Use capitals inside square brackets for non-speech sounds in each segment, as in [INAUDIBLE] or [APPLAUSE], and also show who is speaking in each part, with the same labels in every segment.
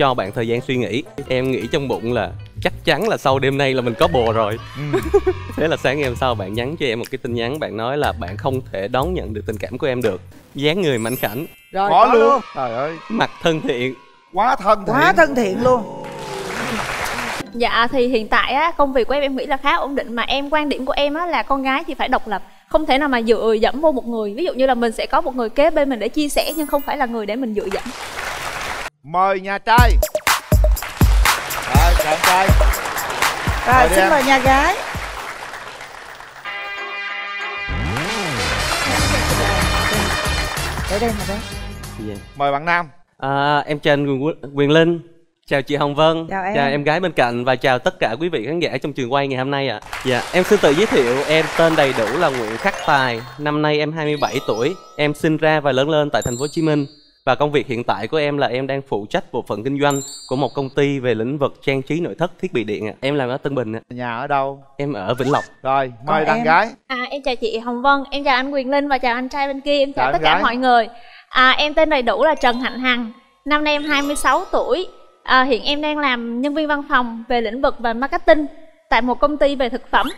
Speaker 1: cho bạn thời gian suy nghĩ. Em nghĩ trong bụng là chắc chắn là sau đêm nay là mình có bồ rồi.
Speaker 2: Ừ. [LAUGHS]
Speaker 1: thế là sáng ngày hôm sau bạn nhắn cho em một cái tin nhắn bạn nói là bạn không thể đón nhận được tình cảm của em được. Dáng người mảnh khảnh.
Speaker 3: Rồi
Speaker 2: có
Speaker 3: có
Speaker 2: luôn.
Speaker 3: luôn.
Speaker 2: Trời ơi.
Speaker 1: Mặt thân thiện.
Speaker 2: Quá thân thiện.
Speaker 3: Quá thân thiện luôn.
Speaker 4: Dạ thì hiện tại á công việc của em em nghĩ là khá ổn định mà em quan điểm của em á là con gái thì phải độc lập. Không thể nào mà dựa dẫm vô một người. Ví dụ như là mình sẽ có một người kế bên mình để chia sẻ nhưng không phải là người để mình dựa dẫm
Speaker 2: mời nhà trai. Rồi chào anh trai.
Speaker 3: Rồi xin
Speaker 2: em.
Speaker 3: mời nhà gái. Để đây mà đây
Speaker 2: mời bạn nam.
Speaker 1: À, em chào anh Quyền, Linh. Chào chị Hồng Vân.
Speaker 3: Chào em.
Speaker 1: chào em gái bên cạnh Và chào tất cả quý vị khán giả trong trường quay ngày hôm nay ạ. Dạ, em xin tự giới thiệu Em tên đầy đủ là Nguyễn Khắc Tài. Năm nay em 27 tuổi. Em sinh ra và lớn lên tại thành phố Hồ Chí Minh Và công việc hiện tại của em là em đang phụ trách bộ phận kinh doanh Của một công ty về lĩnh vực trang trí nội thất thiết bị điện ạ Em làm ở Tân Bình ạ
Speaker 2: nhà ở đâu
Speaker 1: Em ở Vĩnh Lộc
Speaker 2: rồi mời đàn gái
Speaker 4: À, em chào chị Hồng Vân, em chào anh Quyền Linh và chào anh trai bên kia, em chào,
Speaker 2: Chào
Speaker 4: tất cả
Speaker 2: gái.
Speaker 4: mọi người. À, em tên đầy đủ là Trần Hạnh Hằng, năm nay em 26 tuổi. À, hiện em đang làm nhân viên văn phòng về lĩnh vực và marketing tại một công ty về thực phẩm.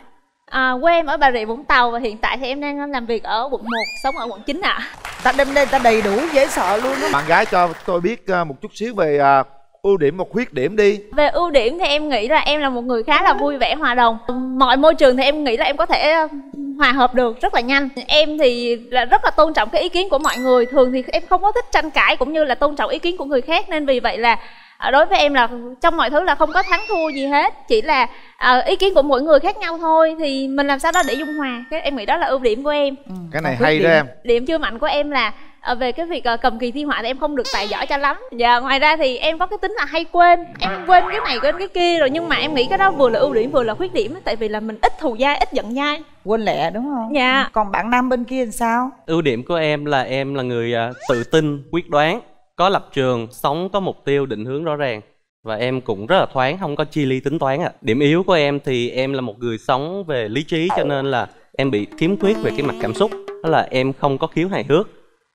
Speaker 4: À, quê em ở Bà Rịa Vũng Tàu và hiện tại thì em đang làm việc ở quận 1, sống ở quận 9 ạ.
Speaker 3: ta đem đây ta đầy đủ dễ sợ luôn á
Speaker 2: bạn gái cho tôi biết ờ, một chút xíu về ờ, ưu điểm và khuyết điểm đi
Speaker 4: Về ưu điểm thì em nghĩ là em là một người khá là vui vẻ hòa đồng. Mọi môi trường thì em nghĩ là em có thể ờ, hòa hợp được rất là nhanh. Em thì là rất là tôn trọng cái ý kiến của mọi người. Thường thì em không có thích tranh cãi cũng như là tôn trọng ý kiến của người khác nên vì vậy là đối với em là trong mọi thứ là không có thắng thua gì hết chỉ là ờ, ý kiến của mỗi người khác nhau thôi thì mình làm sao đó để dung hòa. Cái em nghĩ đó là ưu điểm của em.
Speaker 2: Cái này
Speaker 3: Còn
Speaker 2: hay
Speaker 3: khuyết
Speaker 2: đó
Speaker 3: điểm.
Speaker 2: em.
Speaker 4: điểm chưa mạnh của em là ờ, về cái việc ờ, cầm kỳ thi họa thì em không được tài giỏi cho lắm. Và ngoài ra thì em có cái tính là hay quên em quên cái này quên cái kia rồi nhưng mà em nghĩ cái đó vừa là ưu điểm vừa là khuyết điểm á, tại vì là mình ít thù dai ít giận dai.
Speaker 3: Quên lẹ đúng không?
Speaker 4: Dạ.
Speaker 3: còn bạn nam bên kia làm sao?
Speaker 1: Ưu điểm của em là em là người à, tự tin, quyết đoán, có lập trường, sống có mục tiêu định hướng rõ ràng và em cũng rất là thoáng, không có chi ly tính toán ạ. Điểm yếu của em thì em là một người sống về lý trí cho nên là em bị khiếm khuyết về cái mặt cảm xúc, đó là em không có khiếu hài hước.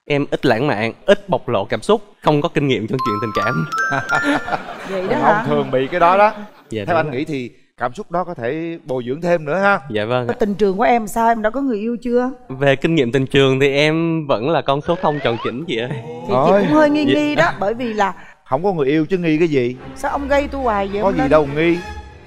Speaker 1: Em ít lãng mạn, ít bộc lộ cảm xúc, không có kinh nghiệm trong chuyện tình cảm. [LAUGHS]
Speaker 3: vậy đó
Speaker 2: đàn
Speaker 3: hả
Speaker 2: thường bị cái đó đó
Speaker 1: Dạ,
Speaker 2: theo anh
Speaker 1: rồi.
Speaker 2: nghĩ thì cảm xúc đó có thể bồi dưỡng thêm nữa ha
Speaker 1: Dạ vâng. ạ.
Speaker 3: tình trường của em sao em đã có người yêu chưa
Speaker 1: Về kinh nghiệm tình trường thì em vẫn là con số không tròn chỉnh chị ơi.
Speaker 3: thì chị
Speaker 2: Ôi.
Speaker 3: cũng hơi nghi
Speaker 1: Dạ.
Speaker 3: nghi đó bởi vì là
Speaker 2: không có người yêu chứ nghi cái gì
Speaker 3: sao ông gây tôi hoài vậy
Speaker 2: có gì đâu nghi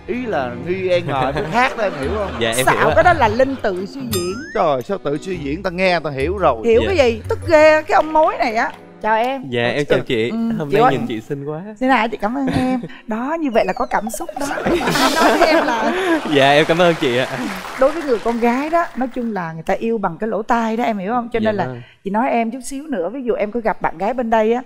Speaker 2: ý là nghi e ngờ cái khác [LAUGHS] đó em hiểu không
Speaker 1: Dạ em
Speaker 3: xạo
Speaker 1: hiểu
Speaker 3: cái đó là linh tự suy diễn
Speaker 2: trời sao tự suy diễn ta nghe ta hiểu rồi
Speaker 3: hiểu
Speaker 1: Dạ.
Speaker 3: cái gì tức ghê cái ông mối này á chào em
Speaker 1: Dạ em chào chị,
Speaker 3: Ừ,
Speaker 1: hôm
Speaker 3: chị
Speaker 1: nay
Speaker 3: ơi.
Speaker 1: nhìn chị xinh quá.
Speaker 3: Thế này chị cảm ơn em Đó như vậy là có cảm xúc đó nói với em là
Speaker 1: Dạ em cảm ơn chị ạ.
Speaker 3: Đối với người con gái đó Nói chung là người ta yêu bằng cái lỗ tai đó em hiểu không Cho
Speaker 1: Dạ
Speaker 3: nên là
Speaker 1: vâng.
Speaker 3: chị nói em chút xíu nữa Ví dụ em có gặp bạn gái bên đây á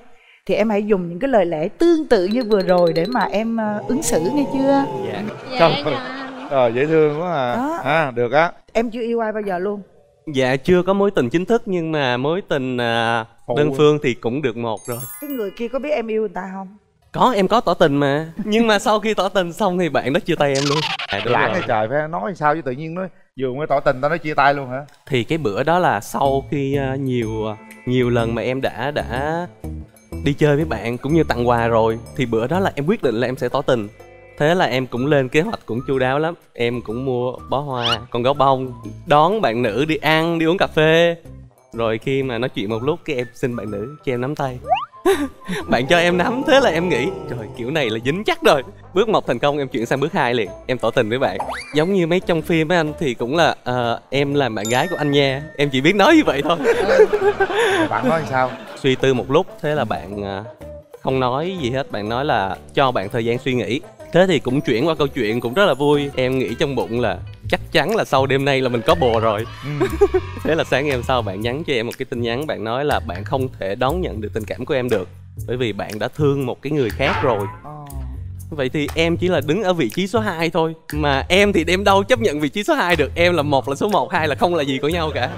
Speaker 3: Thì em hãy dùng những cái lời lẽ tương tự như vừa rồi Để mà em ờ, ứng xử nghe chưa
Speaker 1: Dạ.
Speaker 4: dạ
Speaker 2: Trời
Speaker 4: anh.
Speaker 2: ờ dễ thương quá à
Speaker 3: Đó.
Speaker 2: à được á
Speaker 3: Em chưa yêu ai bao giờ luôn
Speaker 1: Dạ chưa có mối tình chính thức nhưng mà mối tình à, đơn phương thì cũng được một rồi.
Speaker 3: Cái người kia có biết em yêu người ta không
Speaker 1: Có em có tỏ tình mà. Nhưng mà sau khi tỏ tình xong thì bạn đó chia tay em luôn. À,
Speaker 2: lãng hay trời phải nói sao chứ tự nhiên nói vừa mới tỏ tình tao nói chia tay luôn hả
Speaker 1: Thì cái bữa đó là sau khi à, nhiều à, nhiều lần mà em đã đã đi chơi với bạn cũng như tặng quà rồi thì bữa đó là em quyết định là em sẽ tỏ tình. Thế là em cũng lên kế hoạch cũng chu đáo lắm. Em cũng mua bó hoa, con gấu bông. Đón bạn nữ đi ăn, đi uống cà phê. Rồi khi mà nói chuyện một lúc cái em xin bạn nữ cho em nắm tay. [LAUGHS] Bạn cho em nắm, thế là em nghĩ Trời kiểu này là dính chắc rồi. Bước một thành công em chuyển sang bước hai liền. Em tỏ tình với bạn. Giống như mấy trong phim ấy anh thì cũng là ờ, Em là bạn gái của anh nha. Em chỉ biết nói như vậy thôi. [LAUGHS]
Speaker 2: Bạn nói sao?
Speaker 1: Suy tư một lúc thế là bạn à, không nói gì hết. Bạn nói là cho bạn thời gian suy nghĩ Thế thì cũng chuyển qua câu chuyện cũng rất là vui. Em nghĩ trong bụng là chắc chắn là sau đêm nay là mình có bồ rồi.
Speaker 2: Ừ. [LAUGHS]
Speaker 1: Thế là sáng ngày hôm sau bạn nhắn cho em một cái tin nhắn Bạn nói là bạn không thể đón nhận được tình cảm của em được Bởi vì bạn đã thương một cái người khác rồi.
Speaker 3: Ờ.
Speaker 1: Vậy thì em chỉ là đứng ở vị trí số 2 thôi Mà em thì em đâu chấp nhận vị trí số 2 được. Em là một là số 1, hai là không là gì của nhau cả.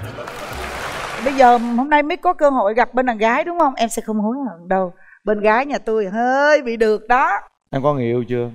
Speaker 3: Bây giờ hôm nay mới có cơ hội gặp bên đàn gái đúng không? Em sẽ không hối hận đâu. Bên gái nhà tôi hơi bị được đó.
Speaker 2: Em có người yêu chưa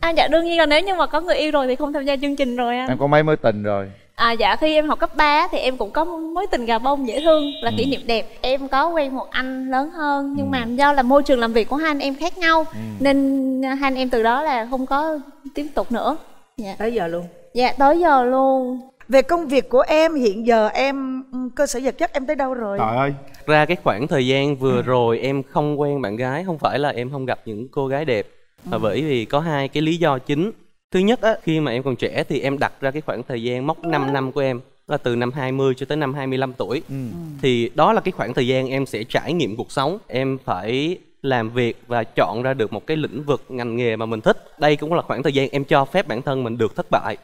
Speaker 4: À dạ đương nhiên là nếu như mà có người yêu rồi thì không tham gia chương trình rồi anh.
Speaker 2: em có mấy mối tình rồi
Speaker 4: À dạ khi em học cấp 3 thì em cũng có mối tình gà bông dễ thương là kỷ niệm đẹp. Em có quen một anh lớn hơn nhưng mà do là môi trường làm việc của hai anh em khác nhau nên hai anh em từ đó là không có tiếp tục nữa. Dạ.
Speaker 3: tới giờ luôn
Speaker 4: Dạ tới giờ luôn.
Speaker 3: về công việc của em hiện giờ em ừ, cơ sở vật chất em tới đâu rồi
Speaker 2: trời ơi
Speaker 1: ra cái khoảng thời gian vừa rồi em không quen bạn gái không phải là em không gặp những cô gái đẹp mà bởi vì có hai cái lý do chính. Thứ nhất á khi mà em còn trẻ thì em đặt ra cái khoảng thời gian mốc 5 năm của em là từ năm 20 cho tới năm 25 tuổi.
Speaker 2: Ừ.
Speaker 1: thì đó là cái khoảng thời gian em sẽ trải nghiệm cuộc sống. Em phải làm việc và chọn ra được một cái lĩnh vực ngành nghề mà mình thích. Đây cũng là khoảng thời gian em cho phép bản thân mình được thất bại.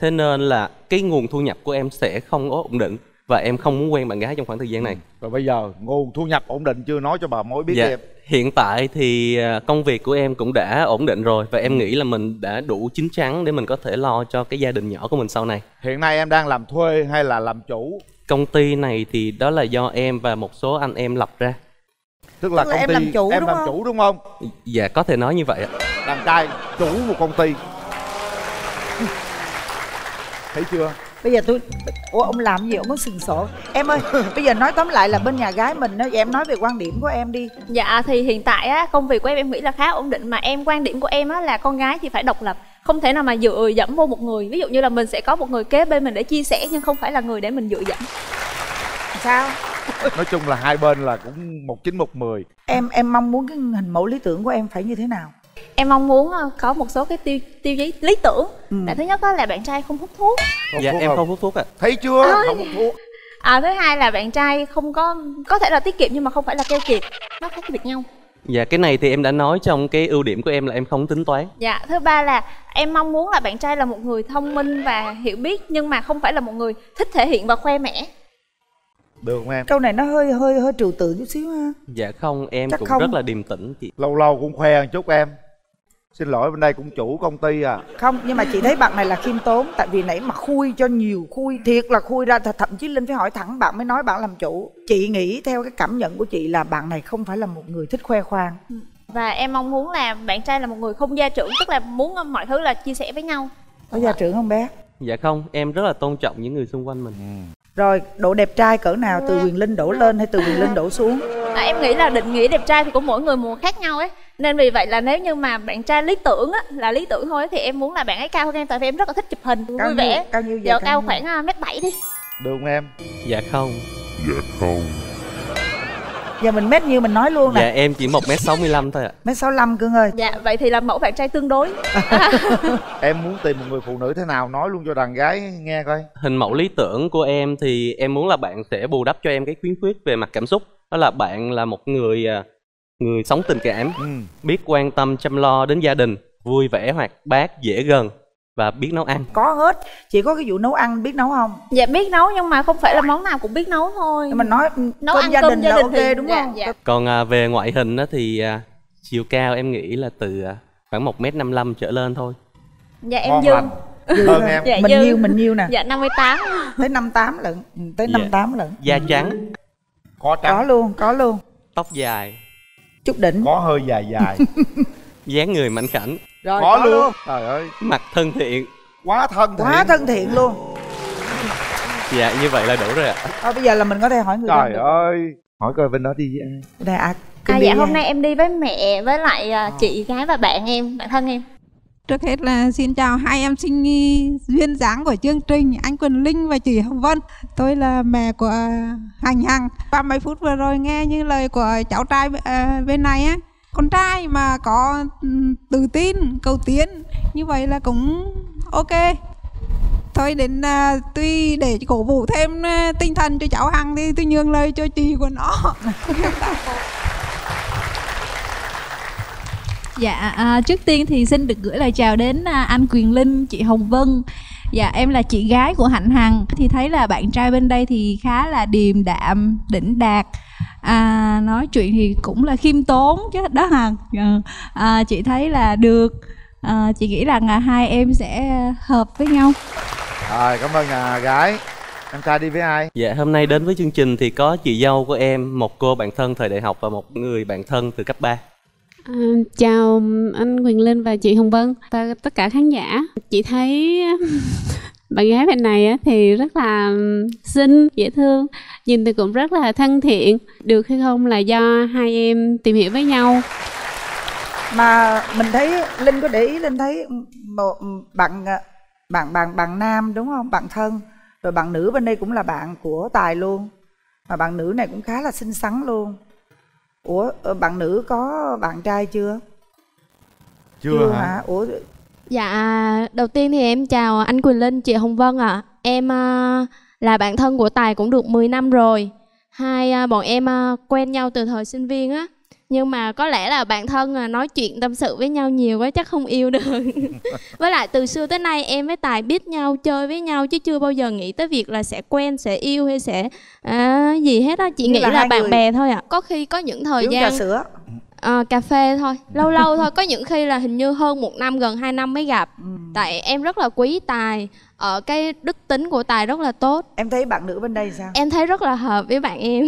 Speaker 1: Thế nên là cái nguồn thu nhập của em sẽ không có ổn định và em không muốn quen bạn gái trong khoảng thời gian này.
Speaker 2: Rồi bây giờ nguồn thu nhập ổn định chưa nói cho bà mối biết
Speaker 1: dạ.
Speaker 2: em.
Speaker 1: Hiện tại thì à, công việc của em cũng đã ổn định rồi và em nghĩ là mình đã đủ chín chắn để mình có thể lo cho cái gia đình nhỏ của mình sau này.
Speaker 2: Hiện nay em đang làm thuê hay là làm chủ?
Speaker 1: Công ty này thì đó là do em và một số anh em lập ra.
Speaker 2: Tức là
Speaker 3: Tức là
Speaker 2: công
Speaker 3: em
Speaker 2: ty
Speaker 3: làm chủ
Speaker 2: em
Speaker 3: đúng
Speaker 2: làm
Speaker 3: không?
Speaker 2: chủ đúng không?
Speaker 1: Dạ có thể nói như vậy ạ.
Speaker 2: Đàn trai chủ một công ty. Thấy chưa
Speaker 3: bây giờ tôi ủa ông làm gì? Ông có sừng sổ. Em ơi [LAUGHS] bây giờ nói tóm lại là bên nhà gái mình đó vậy em nói về quan điểm của em đi.
Speaker 4: Dạ thì hiện tại á công việc của em em nghĩ là khá ổn định mà em quan điểm của em á là con gái thì phải độc lập không thể nào mà dựa dẫm vô một người. Ví dụ như là mình sẽ có một người kế bên mình để chia sẻ nhưng không phải là người để mình dựa dẫm.
Speaker 3: Sao?
Speaker 2: Nói chung là hai bên là cũng một chín một mười.
Speaker 3: Em em mong muốn cái hình mẫu lý tưởng của em phải như thế nào
Speaker 4: em mong muốn ờ, có một số cái tiêu tiêu chí lý tưởng.
Speaker 3: Ừ.
Speaker 4: là thứ nhất đó là bạn trai không hút thuốc.
Speaker 1: Dạ em không hút thuốc ạ.
Speaker 2: Thấy chưa?
Speaker 4: Ôi.
Speaker 2: không hút thuốc.
Speaker 4: À, thứ hai là bạn trai không có có thể là tiết kiệm nhưng mà không phải là keo kiệt. Nó khác biệt nhau.
Speaker 1: Dạ cái này thì em đã nói trong cái ưu điểm của em là em không tính toán.
Speaker 4: Dạ thứ ba là em mong muốn là bạn trai là một người thông minh và hiểu biết nhưng mà không phải là một người thích thể hiện và khoe mẽ.
Speaker 2: Được không em?
Speaker 3: Câu này nó hơi hơi hơi trừu tượng chút xíu ha.
Speaker 1: Dạ không em
Speaker 3: Chắc
Speaker 1: cũng
Speaker 3: không.
Speaker 1: rất là điềm tĩnh chị.
Speaker 2: Lâu lâu cũng khoe một chút em xin lỗi bên đây cũng chủ công ty à.
Speaker 3: Không nhưng mà chị thấy bạn này là khiêm tốn tại vì nãy mà khui cho nhiều khui thiệt là khui ra th- thậm chí linh phải hỏi thẳng bạn mới nói bạn làm chủ. Chị nghĩ theo cái cảm nhận của chị là bạn này không phải là một người thích khoe khoang.
Speaker 4: Và em mong muốn là bạn trai là một người không gia trưởng tức là muốn mọi thứ là chia sẻ với nhau.
Speaker 3: Có gia trưởng không bé?
Speaker 1: Dạ không em rất là tôn trọng những người xung quanh mình.
Speaker 3: Rồi độ đẹp trai cỡ nào? Từ quyền linh đổ lên hay từ quyền linh đổ xuống?
Speaker 4: À, em nghĩ là định nghĩa đẹp trai thì của mỗi người một khác nhau ấy nên vì vậy là nếu như mà bạn trai lý tưởng á là lý tưởng thôi thì em muốn là bạn ấy cao hơn em tại vì em rất là thích chụp hình.
Speaker 3: Cao
Speaker 4: vui
Speaker 3: nhiêu?
Speaker 4: vẻ.
Speaker 3: cao nhiêu giờ
Speaker 4: giờ
Speaker 3: cao
Speaker 4: khoảng à, mét bảy đi.
Speaker 2: Được không em?
Speaker 1: Dạ không.
Speaker 3: Giờ mình mét nhiêu mình nói luôn
Speaker 1: dạ
Speaker 3: nè
Speaker 1: em chỉ một m sáu mươi lăm thôi ạ.
Speaker 3: Mét sáu lăm cưng ơi.
Speaker 4: Dạ vậy thì là mẫu bạn trai tương đối. [LAUGHS] [LAUGHS]
Speaker 2: Em muốn tìm một người phụ nữ thế nào nói luôn cho đàn gái nghe coi.
Speaker 1: Hình mẫu lý tưởng của em thì em muốn là bạn sẽ bù đắp cho em cái khiếm khuyết về mặt cảm xúc. Đó là bạn là một người à, người sống tình cảm
Speaker 2: ừ.
Speaker 1: biết quan tâm chăm lo đến gia đình vui vẻ hoạt bát dễ gần và biết nấu ăn.
Speaker 3: Có hết. Chỉ có cái vụ nấu ăn biết nấu không?
Speaker 4: Dạ biết nấu nhưng mà không phải là món nào cũng biết nấu thôi.
Speaker 3: Nhưng mình nói
Speaker 4: nấu
Speaker 3: cơm
Speaker 4: ăn
Speaker 3: gia
Speaker 4: cơm
Speaker 3: đình
Speaker 4: gia
Speaker 3: là
Speaker 4: đình
Speaker 3: ok
Speaker 4: thì-
Speaker 3: đúng
Speaker 4: dạ,
Speaker 3: không?
Speaker 4: dạ.
Speaker 1: còn à, về ngoại hình thì à, chiều cao em nghĩ là từ à, khoảng một m năm mươi trở lên thôi.
Speaker 4: Dạ em
Speaker 2: ngon
Speaker 4: dư.
Speaker 2: lành. Hơn em.
Speaker 4: Dạ
Speaker 3: mình
Speaker 4: dư.
Speaker 3: nhiêu mình nhiêu nè.
Speaker 4: Dạ 58
Speaker 3: tới năm tám lận. Tới
Speaker 1: Dạ.
Speaker 3: năm tám lận.
Speaker 1: Da trắng.
Speaker 2: Có
Speaker 3: có
Speaker 2: trắng
Speaker 3: luôn có luôn.
Speaker 1: Tóc dài
Speaker 3: chút đỉnh.
Speaker 2: Có hơi dài dài. [LAUGHS]
Speaker 1: Dáng người mảnh khảnh.
Speaker 3: Rồi
Speaker 2: có luôn. trời ơi.
Speaker 1: Mặt thân thiện.
Speaker 2: Quá thân thiện.
Speaker 3: Quá thân thiện luôn.
Speaker 1: Dạ như vậy là đủ rồi ạ.
Speaker 3: Thôi bây giờ là mình có thể hỏi người
Speaker 2: trời ơi. Hỏi coi bên đó đi với ai.
Speaker 3: Đây à,
Speaker 4: à dạ hôm nay em đi với mẹ với lại à, chị gái và bạn em bạn thân em
Speaker 5: Trước hết là xin chào hai em sinh duyên dáng của chương trình anh Quỳnh Linh và chị Hồng Vân. Tôi là mẹ của Hành Hằng. Ba mấy phút vừa rồi nghe như lời của cháu trai à, bên này á, con trai mà có ừ, tự tin, cầu tiến như vậy là cũng ok. Thôi đến uh, tuy để cổ vũ thêm à, tinh thần cho cháu Hằng thì tôi nhường lời cho chị của nó. [LAUGHS]
Speaker 6: Dạ, à, trước tiên thì xin được gửi lời chào đến à, anh Quyền Linh, chị Hồng Vân. Dạ, em là chị gái của Hạnh Hằng. Thì thấy là bạn trai bên đây thì khá là điềm đạm, đỉnh đạt. À, nói chuyện thì cũng là khiêm tốn chứ đó Hằng. Dạ. À, chị thấy là được. À, chị nghĩ rằng là hai em sẽ hợp với nhau.
Speaker 2: rồi cảm ơn nhà gái em trai đi với ai
Speaker 1: dạ hôm nay đến với chương trình thì có chị dâu của em một cô bạn thân thời đại học và một người bạn thân từ cấp 3
Speaker 7: À, chào anh Quyền Linh và chị Hồng Vân và tất cả khán giả. Chị thấy [LAUGHS] bạn gái bên này thì rất là xinh dễ thương nhìn thì cũng rất là thân thiện. Được hay không là do hai em tìm hiểu với nhau.
Speaker 3: Mà mình thấy linh có để ý linh thấy một bạn bạn bạn bạn nam đúng không? Bạn thân. Rồi bạn nữ bên đây cũng là bạn của tài luôn. Mà bạn nữ này cũng khá là xinh xắn luôn ủa ờ, bạn nữ có bạn trai chưa
Speaker 2: chưa, hả?
Speaker 3: ủa
Speaker 8: Dạ, đầu tiên thì em chào anh Quỳnh Linh, chị Hồng Vân ạ. À. Em là bạn thân của Tài cũng được 10 năm rồi. Hai à, bọn em à, quen nhau từ thời sinh viên á. Nhưng mà có lẽ là bạn thân à, nói chuyện tâm sự với nhau nhiều quá chắc không yêu được. [LAUGHS] với lại từ xưa tới nay em với Tài biết nhau, chơi với nhau chứ chưa bao giờ nghĩ tới việc là sẽ quen, sẽ yêu hay sẽ à, gì hết á. Chị Như nghĩ là, là bạn người... bè thôi ạ. À. Có khi có những thời
Speaker 3: Uống
Speaker 8: gian
Speaker 3: trà sữa
Speaker 8: à, cà phê thôi lâu lâu thôi có những khi là hình như hơn một năm gần hai năm mới gặp ừ. tại em rất là quý tài ở cái đức tính của tài rất là tốt
Speaker 3: em thấy bạn nữ bên đây sao
Speaker 8: em thấy rất là hợp với bạn em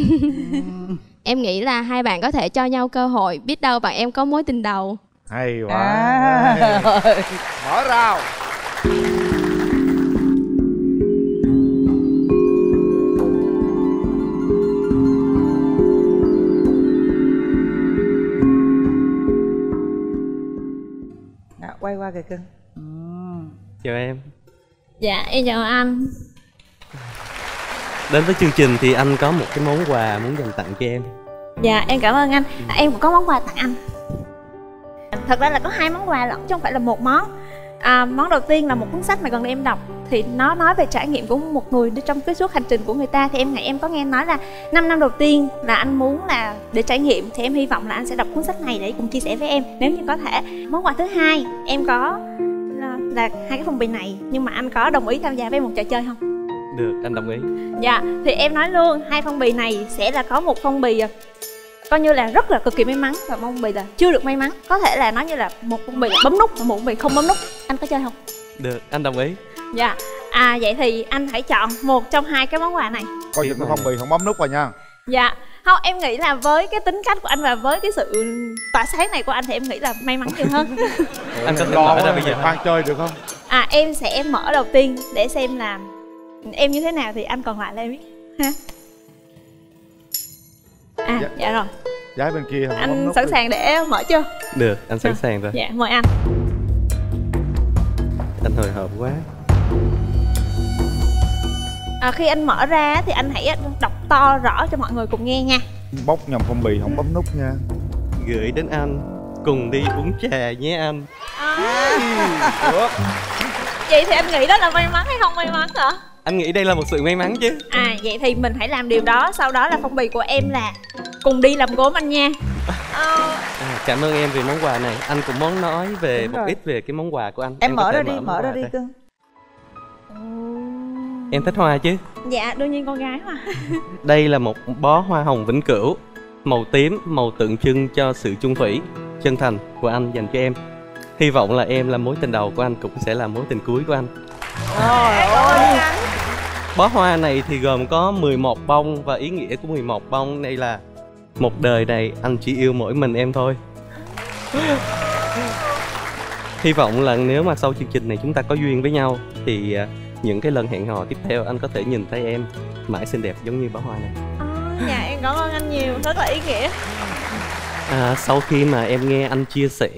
Speaker 8: ừ. [LAUGHS] em nghĩ là hai bạn có thể cho nhau cơ hội biết đâu bạn em có mối tình đầu.
Speaker 2: Hay quá. À. [LAUGHS] mở rào.
Speaker 3: Quay qua kìa cưng. Ừ.
Speaker 1: chào em.
Speaker 4: Dạ em chào anh
Speaker 1: đến với chương trình thì anh có một cái món quà muốn dành tặng cho em.
Speaker 4: Dạ em cảm ơn anh. À, em cũng có món quà tặng anh. Thật ra là có hai món quà lận chứ không phải là một món. À, món đầu tiên là một cuốn sách mà gần đây em đọc thì nó nói về trải nghiệm của một người đi trong cái suốt hành trình của người ta. Thì em ngày em có nghe nói là 5 năm đầu tiên là anh muốn là để trải nghiệm thì em hy vọng là anh sẽ đọc cuốn sách này để cùng chia sẻ với em. Nếu như có thể món quà thứ hai em có là, là hai cái phong bì này nhưng mà anh có đồng ý tham gia với một trò chơi không
Speaker 1: được anh đồng ý.
Speaker 4: Dạ thì em nói luôn hai phong bì này sẽ là có một phong bì coi như là rất là cực kỳ may mắn và mong bì là chưa được may mắn. Có thể là nói như là một phong bì bấm nút và một phong bì không bấm nút. Anh có chơi không?
Speaker 1: Được anh đồng ý.
Speaker 4: Dạ à vậy thì anh hãy chọn một trong hai cái món quà này.
Speaker 2: Coi chừng cái phong bì không bấm nút vào nha.
Speaker 4: Dạ không em nghĩ là với cái tính cách của anh và với cái sự tỏa sáng này của anh thì em nghĩ là may mắn nhiều hơn. [LAUGHS]
Speaker 1: Anh có lo ra bây giờ
Speaker 2: khoan chơi được không?
Speaker 4: À em sẽ mở đầu tiên để xem là em như thế nào thì anh còn lại là em biết. Ha? À dạ, dạ rồi.
Speaker 2: Gái bên kia
Speaker 4: anh sẵn sàng để mở chưa?
Speaker 1: Được anh sẵn sàng rồi.
Speaker 4: Dạ mời anh.
Speaker 1: Anh hồi hộp quá.
Speaker 4: À, khi anh mở ra thì anh hãy đọc to rõ cho mọi người cùng nghe nha.
Speaker 2: Bóc nhầm phong bì không bấm nút nha.
Speaker 1: Gửi đến anh cùng đi uống trà nhé anh.
Speaker 4: À. vậy thì anh nghĩ đó là may mắn hay không may mắn hả
Speaker 1: anh nghĩ đây là một sự may mắn chứ.
Speaker 4: À vậy thì mình hãy làm điều đó sau đó là phong bì của em là cùng đi làm gốm anh nha.
Speaker 1: À, cảm ơn em vì món quà này. Anh cũng muốn nói về Đúng một rồi. ít về cái món quà của anh.
Speaker 3: Em, em mở ra đi mở ra đi cưng.
Speaker 1: Em thích hoa chứ?
Speaker 4: Dạ đương nhiên con gái mà. [LAUGHS]
Speaker 1: Đây là một bó hoa hồng vĩnh cửu màu tím màu tượng trưng cho sự chung thủy chân thành của anh dành cho em. Hy vọng là em là mối tình đầu của anh cũng sẽ là mối tình cuối của anh
Speaker 3: ơi.
Speaker 1: Bó hoa này thì gồm có 11 bông và ý nghĩa của 11 bông. Này là một đời này anh chỉ yêu mỗi mình em thôi. Hy vọng là nếu mà sau chương trình này chúng ta có duyên với nhau Thì à, những cái lần hẹn hò tiếp theo anh có thể nhìn thấy em mãi xinh đẹp giống như bó hoa này.
Speaker 4: À, Dạ em cảm ơn anh nhiều, rất là ý nghĩa.
Speaker 1: À, Sau khi mà em nghe anh chia sẻ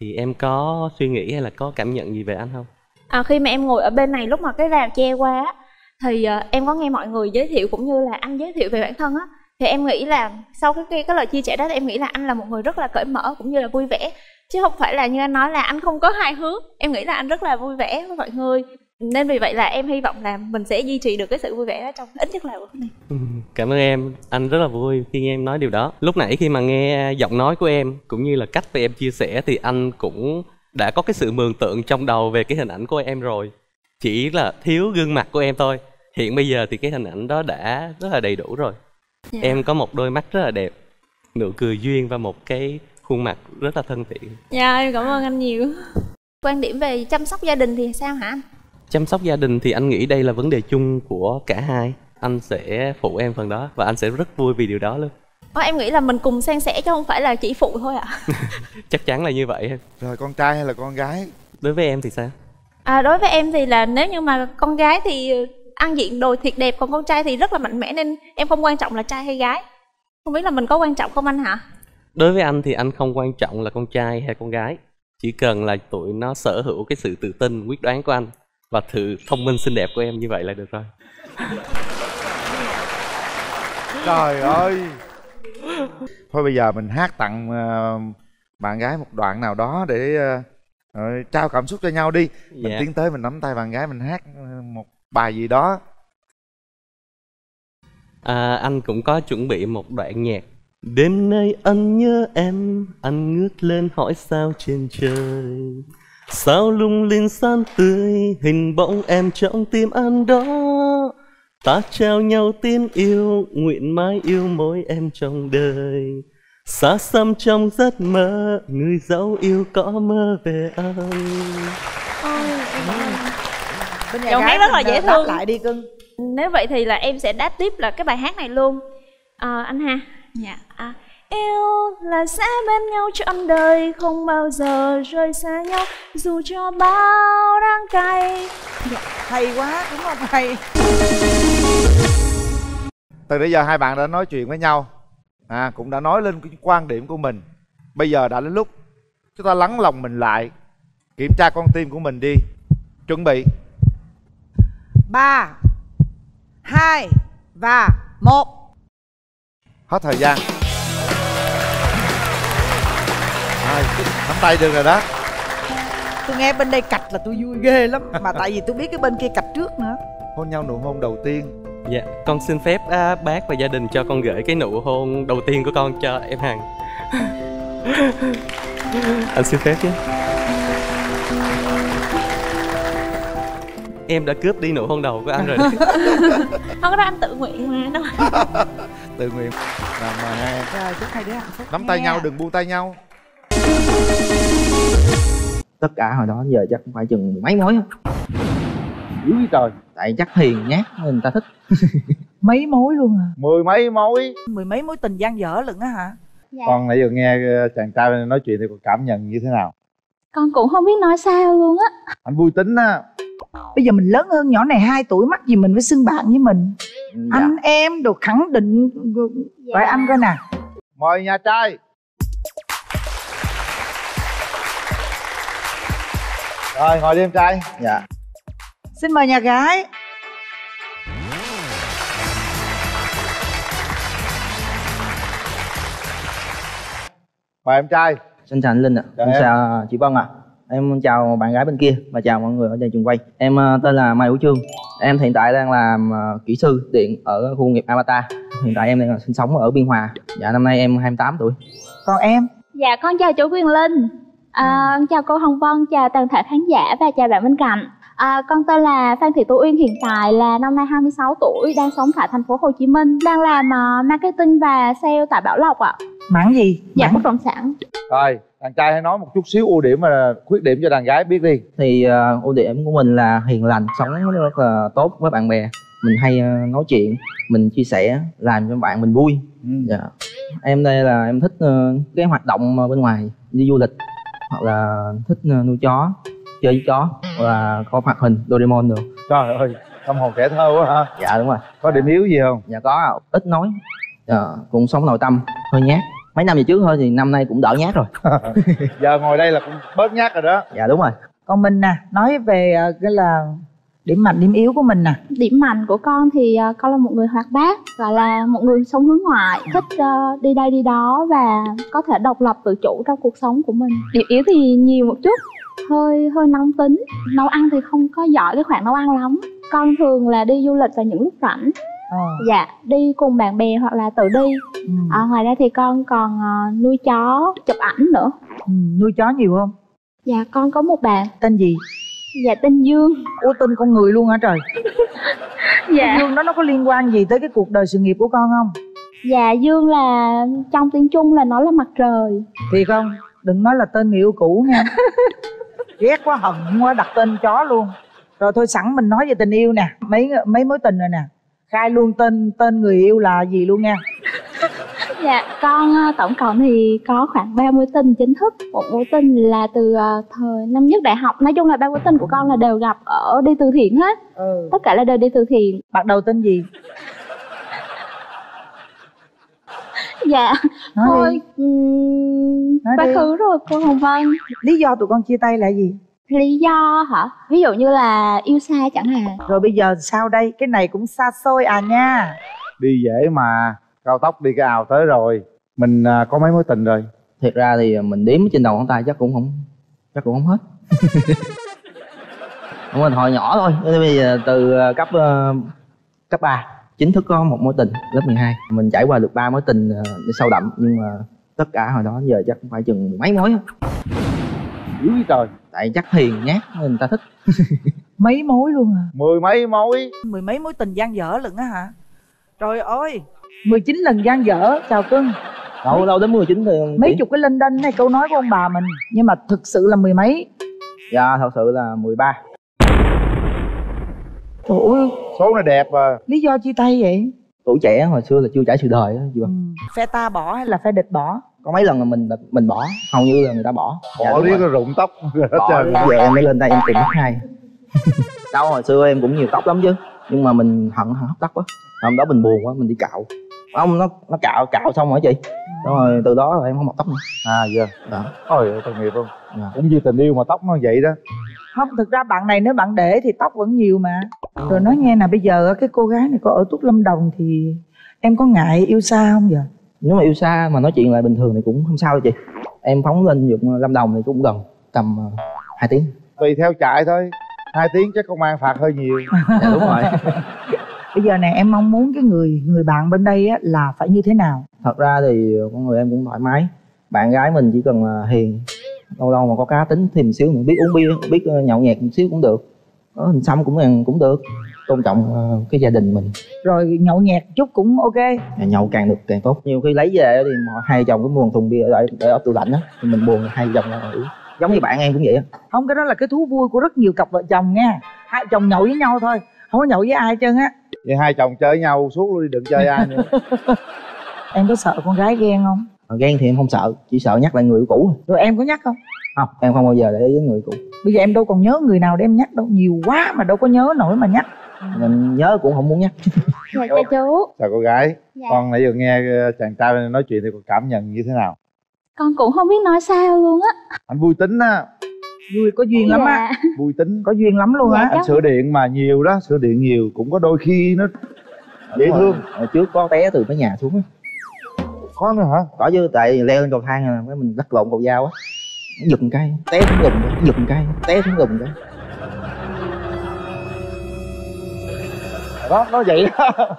Speaker 1: Thì em có suy nghĩ hay là có cảm nhận gì về anh không?
Speaker 4: À, khi mà em ngồi ở bên này lúc mà cái rào che qua thì à, em có nghe mọi người giới thiệu cũng như là anh giới thiệu về bản thân á. Thì em nghĩ là sau cái, cái cái lời chia sẻ đó thì em nghĩ là anh là một người rất là cởi mở cũng như là vui vẻ. Chứ không phải là như anh nói là anh không có hài hước. Em nghĩ là anh rất là vui vẻ với mọi người. Nên vì vậy là em hy vọng là mình sẽ duy trì được cái sự vui vẻ đó trong ít nhất là bữa này
Speaker 1: ừ, cảm ơn em. Anh rất là vui khi nghe em nói điều đó. Lúc nãy khi mà nghe giọng nói của em cũng như là cách mà em chia sẻ thì anh cũng đã có cái sự mường tượng trong đầu về cái hình ảnh của em rồi. Chỉ là thiếu gương mặt của em thôi. Hiện bây giờ thì cái hình ảnh đó đã rất là đầy đủ rồi. Yeah. Dạ. em có một đôi mắt rất là đẹp nụ cười duyên và một cái khuôn mặt rất là thân thiện.
Speaker 4: Dạ em cảm ơn anh nhiều. Quan điểm về chăm sóc gia đình thì sao hả anh?
Speaker 1: Chăm sóc gia đình thì anh nghĩ đây là vấn đề chung của cả hai. Anh sẽ phụ em phần đó và anh sẽ rất vui vì điều đó luôn
Speaker 4: Ờ, em nghĩ là mình cùng san sẻ chứ không phải là chỉ phụ thôi ạ. [LAUGHS]
Speaker 1: Chắc chắn là như vậy
Speaker 2: rồi con trai hay là con gái?
Speaker 1: Đối với em thì sao?
Speaker 4: À, đối với em thì là nếu như mà con gái thì ăn diện đồ thiệt đẹp còn con trai thì rất là mạnh mẽ nên em không quan trọng là trai hay gái. Không biết là mình có quan trọng không anh hả?
Speaker 1: Đối với anh thì anh không quan trọng là con trai hay con gái. Chỉ cần là tụi nó sở hữu cái sự tự tin quyết đoán của anh và sự thông minh xinh đẹp của em như vậy là được rồi.
Speaker 2: Trời ơi thôi bây giờ mình hát tặng uh, bạn gái một đoạn nào đó để uh, trao cảm xúc cho nhau đi. Mình dạ. tiến tới mình nắm tay bạn gái mình hát một bài gì đó.
Speaker 1: À, anh cũng có chuẩn bị một đoạn nhạc. Đêm nay anh nhớ em anh ngước lên hỏi sao trên trời. Sao lung linh san tươi hình bóng em trong tim anh đó ta trao nhau tin yêu nguyện mãi yêu mỗi em trong đời. Xa xăm trong giấc mơ người dấu yêu có mơ về anh.
Speaker 3: Ôi,
Speaker 4: giọng hát rất là dễ thương.
Speaker 3: lại đi cưng.
Speaker 4: Nếu vậy thì là em sẽ đáp tiếp là cái bài hát này luôn. À, anh ha
Speaker 6: dạ.
Speaker 4: À, yêu là sẽ bên nhau trọn đời không bao giờ rời xa nhau. Dù cho bao đắng cay.
Speaker 3: Dạ, hay quá đúng không? Hay
Speaker 2: từ nãy giờ hai bạn đã nói chuyện với nhau. À cũng đã nói lên cái quan điểm của mình. Bây giờ đã đến lúc chúng ta lắng lòng mình lại kiểm tra con tim của mình đi. Chuẩn bị.
Speaker 3: 3 2 và 1
Speaker 2: Hết thời gian. Rồi, nắm tay được rồi đó
Speaker 3: Tôi nghe bên đây cạch là tôi vui ghê lắm. Mà tại vì tôi biết cái bên kia cạch trước nữa.
Speaker 2: Hôn nhau nụ hôn đầu tiên.
Speaker 1: Dạ, con xin phép à, bác và gia đình cho con gửi cái nụ hôn đầu tiên của con cho em Hằng. [LAUGHS] Anh xin phép nhé. Em đã cướp đi nụ hôn đầu của anh rồi [LAUGHS]
Speaker 4: không có đó anh tự nguyện mà đâu. [LAUGHS]
Speaker 2: Tự nguyện. Làm mà hai
Speaker 3: rồi chúc hai đứa hạnh phúc
Speaker 2: nắm tay nhau đừng buông tay nhau
Speaker 9: tất cả hồi đó giờ chắc phải chừng mấy mối không
Speaker 2: dữ trời.
Speaker 9: Tại chắc hiền nhát nên người ta thích. [LAUGHS]
Speaker 3: Mấy mối luôn à
Speaker 2: mười mấy mối.
Speaker 3: Mười mấy mối tình gian dở lận á hả?
Speaker 2: Dạ. con nãy giờ nghe ờ, chàng trai nói chuyện thì con cảm nhận như thế nào?
Speaker 4: Con cũng không biết nói sao luôn á.
Speaker 2: Anh vui tính á.
Speaker 3: Bây giờ mình lớn hơn nhỏ này 2 tuổi mắc gì mình phải xưng bạn với mình? Dạ. anh em đồ khẳng định. Dạ. phải anh coi nè.
Speaker 2: Mời nhà trai rồi ngồi đi em trai.
Speaker 9: Dạ.
Speaker 3: Xin mời nhà gái.
Speaker 2: Mời em trai.
Speaker 9: Xin chào anh linh ạ. À. em chào chị vân ạ. À em chào bạn gái bên kia và chào mọi người ở trên trường quay em ờ, tên là mai hữu trương em hiện tại đang làm ờ, kỹ sư điện ở khu nghiệp Avatar. Hiện tại em đang sinh sống ở biên hòa. Dạ năm nay em 28 tuổi.
Speaker 3: Còn em?
Speaker 4: Dạ con chào chú Quyền Linh à, chào cô Hồng Vân chào toàn thể khán giả và chào bạn bên cạnh À, con tên là Phan Thị Tú Uyên hiện tại là năm nay 26 tuổi đang sống tại thành phố Hồ Chí Minh đang làm uh, marketing và sale tại Bảo Lộc ạ. À.
Speaker 3: Mảng gì?
Speaker 4: Dạ bất động sản.
Speaker 2: Rồi, đàn trai hãy nói một chút xíu ưu điểm và khuyết điểm cho đàn gái biết đi
Speaker 9: thì uh, ưu điểm của mình là hiền lành sống rất là tốt với bạn bè mình hay uh, nói chuyện mình chia sẻ làm cho bạn mình vui ừ. dạ. em đây là em thích uh, cái hoạt động bên ngoài đi du lịch hoặc là thích uh, nuôi chó chơi với chó hoặc là coi hoạt hình Doraemon được.
Speaker 2: Trời ơi tâm hồn trẻ thơ quá ha.
Speaker 9: Dạ đúng rồi.
Speaker 2: Có điểm yếu gì không?
Speaker 9: Dạ có. Ít nói. Dạ, cũng sống nội tâm hơi nhát. Mấy năm về trước thôi thì năm nay cũng đỡ nhát rồi. [LAUGHS]
Speaker 2: Giờ ngồi đây là cũng bớt nhát rồi đó.
Speaker 9: Dạ đúng rồi.
Speaker 3: Còn mình nè nói về ờ, cái là điểm mạnh điểm yếu của mình nè.
Speaker 4: Điểm mạnh của con thì uh, con là một người hoạt bát và là một người sống hướng ngoại thích uh, đi đây đi đó và có thể độc lập tự chủ trong cuộc sống của mình. Điểm yếu thì nhiều một chút. Hơi hơi nóng tính. Nấu ăn thì không có giỏi cái khoản nấu ăn lắm. Con thường là đi du lịch vào những lúc rảnh. Ờ. dạ đi cùng bạn bè hoặc là tự đi. Ừ. à, ngoài ra thì con còn uh, nuôi chó chụp ảnh nữa.
Speaker 3: Ừ, nuôi chó nhiều không?
Speaker 4: Dạ con có một bạn.
Speaker 3: Tên gì
Speaker 4: dạ tên dương.
Speaker 3: Ủa tên con người luôn hả trời? [LAUGHS]
Speaker 4: Dạ.
Speaker 3: Dương đó nó có liên quan gì tới cái cuộc đời sự nghiệp của con không?
Speaker 4: Dạ dương là trong tiếng trung là nó là mặt trời.
Speaker 3: Thiệt không? Đừng nói là tên người yêu cũ nha. [LAUGHS] Ghét quá hận quá đặt tên chó luôn. Rồi thôi sẵn mình nói về tình yêu nè. Mấy mấy mối tình rồi nè. Khai luôn tên tên người yêu là gì luôn nha
Speaker 10: Dạ, con ờ, tổng cộng thì có khoảng 3 mối tình chính thức. Một mối tình là từ ờ, thời năm nhất đại học. Nói chung là ba mối tình của con là đều gặp ở đi từ thiện hết.
Speaker 3: Ừ.
Speaker 10: Tất cả là đều đi từ thiện.
Speaker 3: Bạn đầu tên gì?
Speaker 10: Dạ,
Speaker 3: nói
Speaker 10: thôi
Speaker 3: Nói
Speaker 10: quá
Speaker 3: đi.
Speaker 10: khứ rồi cô Hồng Vân.
Speaker 3: Lý do tụi con chia tay là gì?
Speaker 10: Lý do hả? Ví dụ như là yêu xa chẳng hạn.
Speaker 3: Rồi bây giờ sao đây? Cái này cũng xa xôi à nha.
Speaker 2: Đi dễ mà cao tốc đi cái ào tới rồi mình à, có mấy mối tình rồi?
Speaker 9: Thiệt ra thì mình đếm trên đầu ngón tay chắc cũng không chắc cũng không hết. [LAUGHS] Không mình hồi nhỏ thôi bây giờ từ ờ, cấp ờ, cấp 3 chính thức có một mối tình lớp 12 mình trải qua được ba mối tình ờ, sâu đậm nhưng mà tất cả hồi đó giờ chắc cũng phải chừng mấy mối á.
Speaker 2: dữ vậy trời.
Speaker 9: Tại chắc hiền nhát nên người ta thích. [LAUGHS]
Speaker 3: Mấy mối luôn à?
Speaker 2: Mười mấy mối.
Speaker 3: Mười mấy mối tình gian dở lận á hả? Trời ơi 19 lần gian dở. Chào cưng.
Speaker 9: Đâu đâu đến 19 thì
Speaker 3: mấy chục cái linh đinh này câu nói của ông bà mình nhưng mà thực sự là mười mấy.
Speaker 9: Dạ thật sự là 13
Speaker 3: trời ơi
Speaker 2: số này đẹp à
Speaker 3: lý do chia tay vậy?
Speaker 9: Tuổi trẻ hồi xưa là chưa trải sự đời á chị
Speaker 3: ừ. phe ta bỏ hay là phe địch bỏ?
Speaker 9: Có mấy lần là mình mình bỏ hầu như là người ta bỏ. Dạ,
Speaker 2: bỏ
Speaker 9: đúng
Speaker 2: riết
Speaker 9: rồi.
Speaker 2: cái rụng tóc. Hết
Speaker 9: bỏ giờ em mới lên đây em tìm mất hai [LAUGHS] đâu hồi xưa em cũng nhiều tóc lắm chứ nhưng mà mình hận hận hấp tóc á. Hôm đó mình buồn quá mình đi cạo ông nó nó cạo cạo xong rồi chị? Xong rồi từ đó là em không mọc tóc nữa.
Speaker 2: À giờ
Speaker 9: đó.
Speaker 2: Ôi tội nghiệp không?
Speaker 9: Dạ.
Speaker 2: cũng như tình yêu mà tóc nó vậy đó.
Speaker 3: Không thực ra bạn này nếu bạn để thì tóc vẫn nhiều mà. Rồi nói nghe nè bây giờ cái cô gái này có ở túc lâm đồng thì em có ngại yêu xa không giờ
Speaker 9: nếu mà yêu xa mà nói chuyện lại bình thường thì cũng không sao đâu chị. Em phóng lên dụng lâm đồng thì cũng gần tầm ờ, hai tiếng.
Speaker 2: Tùy theo chạy thôi. Hai tiếng chắc công an phạt hơi nhiều.
Speaker 9: Dạ đúng rồi [LAUGHS]
Speaker 3: bây giờ này em mong muốn cái người người bạn bên đây á là phải như thế nào?
Speaker 9: Thật ra thì con người em cũng thoải mái. Bạn gái mình chỉ cần là hiền lâu lâu mà có cá tính thêm xíu nữa biết uống bia biết ờ, nhậu nhẹt một xíu cũng được. Có hình xăm cũng cũng được. Tôn trọng ờ, cái gia đình mình.
Speaker 3: Rồi nhậu nhẹt chút cũng ok.
Speaker 9: Nhậu càng được càng tốt. Nhiều khi lấy về thì hai chồng cũng buồn thùng bia để, để ở tủ lạnh á thì mình buồn hai chồng uống giống như bạn em cũng vậy á.
Speaker 3: Không cái đó là cái thú vui của rất nhiều cặp vợ chồng nha. Hai chồng nhậu với nhau thôi không có nhậu với ai hết trơn á
Speaker 2: vậy hai chồng chơi với nhau suốt luôn đi đừng chơi ai nữa. [LAUGHS]
Speaker 3: Em có sợ con gái ghen không?
Speaker 9: Mà ghen thì em không sợ chỉ sợ nhắc lại người cũ thôi.
Speaker 3: rồi em có nhắc không?
Speaker 9: Không em không bao giờ để ý đến người cũ.
Speaker 3: Bây giờ em đâu còn nhớ người nào để em nhắc đâu nhiều quá mà đâu có nhớ nổi mà nhắc.
Speaker 9: Mình nhớ cũng không muốn nhắc. [LAUGHS]
Speaker 10: Dạ chào chú.
Speaker 2: Chào cô gái.
Speaker 10: Dạ.
Speaker 2: con nãy giờ nghe ờ, chàng trai nói chuyện thì con cảm nhận như thế nào?
Speaker 10: Con cũng không biết nói sao luôn á.
Speaker 2: Anh vui tính á
Speaker 3: vui có duyên lắm á. [LAUGHS]
Speaker 2: vui tính.
Speaker 3: Có duyên lắm luôn á.
Speaker 2: Anh sửa điện mà nhiều đó sửa điện nhiều cũng có đôi khi nó dễ thương.
Speaker 9: Hồi trước có té từ cái nhà xuống á.
Speaker 2: Có nữa hả?
Speaker 9: Có chứ tại leo lên cầu thang là cái mình lắc lộn cầu dao á. Nó giật cái té xuống gùm cái giật cái té xuống gùm cái.
Speaker 2: Đó nó vậy đó. [LAUGHS]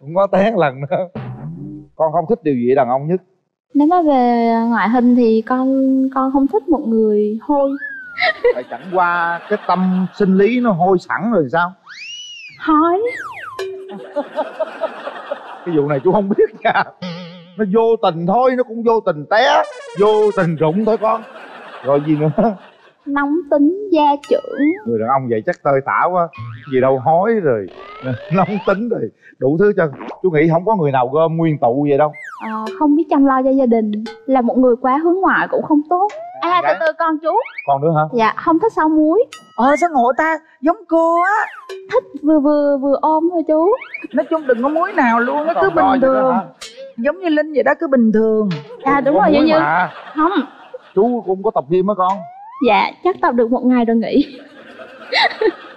Speaker 2: Cũng có té lần nữa. Con không thích điều gì đàn ông nhất.
Speaker 10: Nếu mà về ngoại hình thì con con không thích một người hôi
Speaker 2: tại chẳng qua cái tâm sinh lý nó hôi sẵn rồi sao?
Speaker 10: Hói
Speaker 2: cái vụ này chú không biết nha. Nó vô tình thôi nó cũng vô tình té. Vô tình rụng thôi con. Rồi gì nữa
Speaker 10: Nóng tính gia trưởng.
Speaker 2: Người đàn ông vậy chắc tơi tả quá. Gì đâu hói rồi. [LAUGHS] Nóng tính rồi. Đủ thứ cho chú nghĩ không có người nào gom nguyên tụ vậy đâu.
Speaker 10: Ờ, Không biết chăm lo cho gia đình. Là một người quá hướng ngoại cũng không tốt. À từ
Speaker 2: Gái.
Speaker 10: từ con chú.
Speaker 2: Còn nữa hả?
Speaker 10: Dạ không thích sau muối.
Speaker 3: Ờ sao ngộ ta? Giống cô á.
Speaker 10: Thích vừa vừa vừa ôm thôi chú.
Speaker 3: Nói chung đừng có muối nào luôn nó cứ bình
Speaker 2: vậy
Speaker 3: thường. giống như linh vậy đó cứ bình thường.
Speaker 10: À đúng rồi như như.
Speaker 2: mà.
Speaker 10: Không.
Speaker 2: Chú cũng có tập gym á con
Speaker 10: Dạ chắc tập được một ngày rồi nghỉ.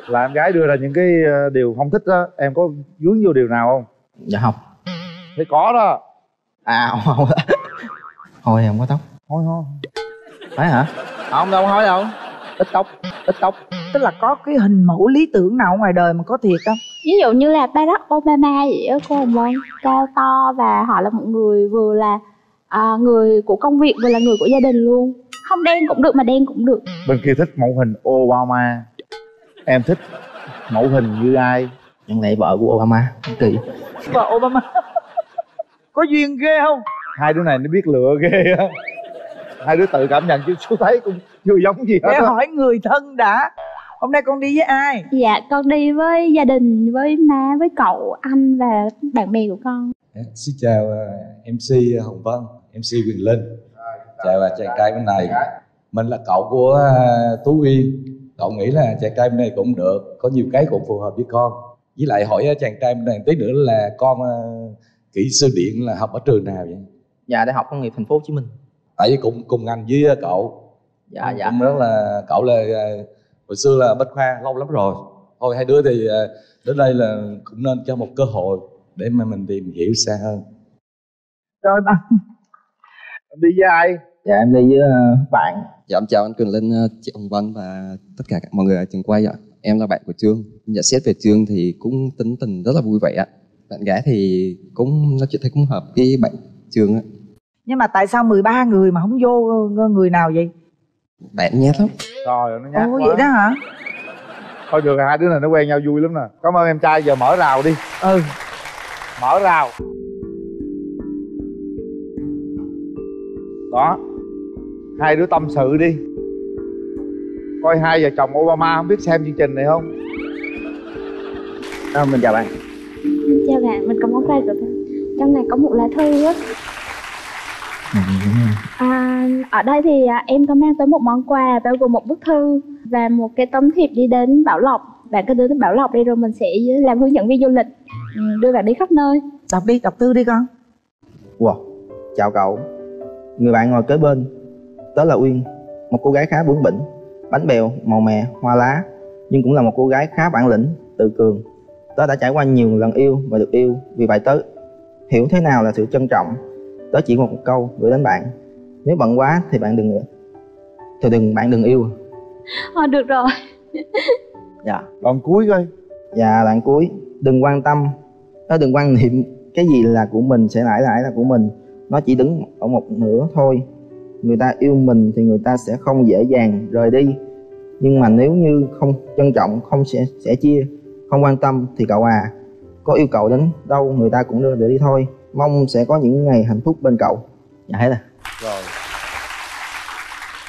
Speaker 2: Là em gái đưa ra những cái ờ, điều không thích á em có vướng vô điều nào không?
Speaker 9: Dạ không.
Speaker 2: Thì có đó.
Speaker 9: À không không. Hồi không có tóc.
Speaker 2: Thôi thôi.
Speaker 9: Phải hả? Không đâu nói đâu. Ít tóc ít tóc.
Speaker 3: Tức là có cái hình mẫu lý tưởng nào ở ngoài đời mà có thiệt không?
Speaker 10: Ví dụ như là Barack Obama vậy á cô Hồng Vân Cao to và họ là một người vừa là à, người của công việc vừa là người của gia đình luôn Không đen cũng được mà đen cũng được.
Speaker 2: Bên kia thích mẫu hình Obama. Em thích mẫu hình như ai?
Speaker 9: Chẳng lẽ vợ của Obama kỳ.
Speaker 3: Vợ Obama. [LAUGHS] Có duyên ghê không?
Speaker 2: Hai đứa này nó biết lựa ghê á. Hai đứa tự cảm nhận chứ chú thấy cũng chưa giống gì hết á.
Speaker 3: hỏi người thân đã. Hôm nay con đi với ai?
Speaker 10: Dạ con đi với gia đình, với má, với cậu, anh và bạn bè của con.
Speaker 11: Dạ, Xin chào ờ, MC Hồng Vân, MC Quyền Linh. Chào ờ, chàng trai bên này. Mình là cậu của ờ, Tú Uyên. Cậu nghĩ là chàng trai bên này cũng được, có nhiều cái cũng phù hợp với con. Với lại hỏi ờ, chàng trai bên này tí nữa là con ờ, kỹ sư điện là học ở trường nào vậy?
Speaker 9: dạ đại học công nghiệp thành phố hồ chí minh
Speaker 11: Tại vì cùng cùng ngành với cậu.
Speaker 9: dạ dạ
Speaker 11: Cũng rất là cậu là hồi xưa là bách khoa lâu lắm rồi. Thôi hai đứa thì đến đây là cũng nên cho một cơ hội để mà mình tìm hiểu xa hơn.
Speaker 2: Rồi bạn đi với ai?
Speaker 9: Dạ em đi với ờ, bạn
Speaker 12: Dạ em chào anh Quyền Linh, ờ, chị Hồng Vân và tất cả mọi người ở trường quay ạ. Em là bạn của Trương. Nhận xét về Trương thì cũng tính tình rất là vui vẻ ạ. Bạn gái thì cũng nói chuyện thấy cũng hợp với bạn Trương á.
Speaker 3: nhưng mà tại sao 13 người mà không vô ờ, người nào vậy
Speaker 12: Bạn nhát lắm.
Speaker 2: Rồi nó nhát
Speaker 3: ồ
Speaker 2: quá.
Speaker 3: vậy đó hả
Speaker 2: Thôi được rồi, hai đứa này nó quen nhau vui lắm nè Cảm ơn em trai, giờ mở rào đi
Speaker 3: ừ
Speaker 2: Mở rào Đó Hai đứa tâm sự đi. Coi hai vợ chồng Obama không biết xem chương trình này không?
Speaker 9: À, mình chào bạn.
Speaker 10: Chào bạn mình có món quà của bạn. Trong này có một lá thư á. À, ở đây thì à, em có mang tới một món quà bao gồm một bức thư và một cái tấm thiệp đi đến Bảo Lộc. Bạn cứ đưa đến Bảo Lộc đi rồi mình sẽ làm hướng dẫn viên du lịch ừ, đưa bạn đi khắp nơi.
Speaker 3: Đọc đi đọc thư đi con.
Speaker 9: Wow chào cậu. Người bạn ngồi kế bên tớ là uyên một cô gái khá bướng bỉnh bánh bèo màu mè hoa lá nhưng cũng là một cô gái khá bản lĩnh tự cường. Tớ đã trải qua nhiều lần yêu và được yêu vì vậy tớ. Hiểu thế nào là sự trân trọng? Tớ chỉ một câu gửi đến bạn. Nếu bận quá thì bạn đừng thì đừng bạn đừng yêu.
Speaker 10: Thôi được rồi. [LAUGHS]
Speaker 9: Dạ.
Speaker 2: Đoạn cuối coi.
Speaker 9: Dạ đoạn cuối. Đừng quan tâm. Nó đừng quan niệm Cái gì là của mình sẽ mãi mãi là của mình. Nó chỉ đứng ở một nửa thôi Người ta yêu mình thì người ta sẽ không dễ dàng rời đi. Nhưng mà nếu như không trân trọng Không sẽ sẽ chia Không quan tâm thì cậu à Có yêu cậu đến đâu người ta cũng đưa để đi thôi. Mong sẽ có những ngày hạnh phúc bên cậu. Dạ hết rồi.
Speaker 2: Rồi.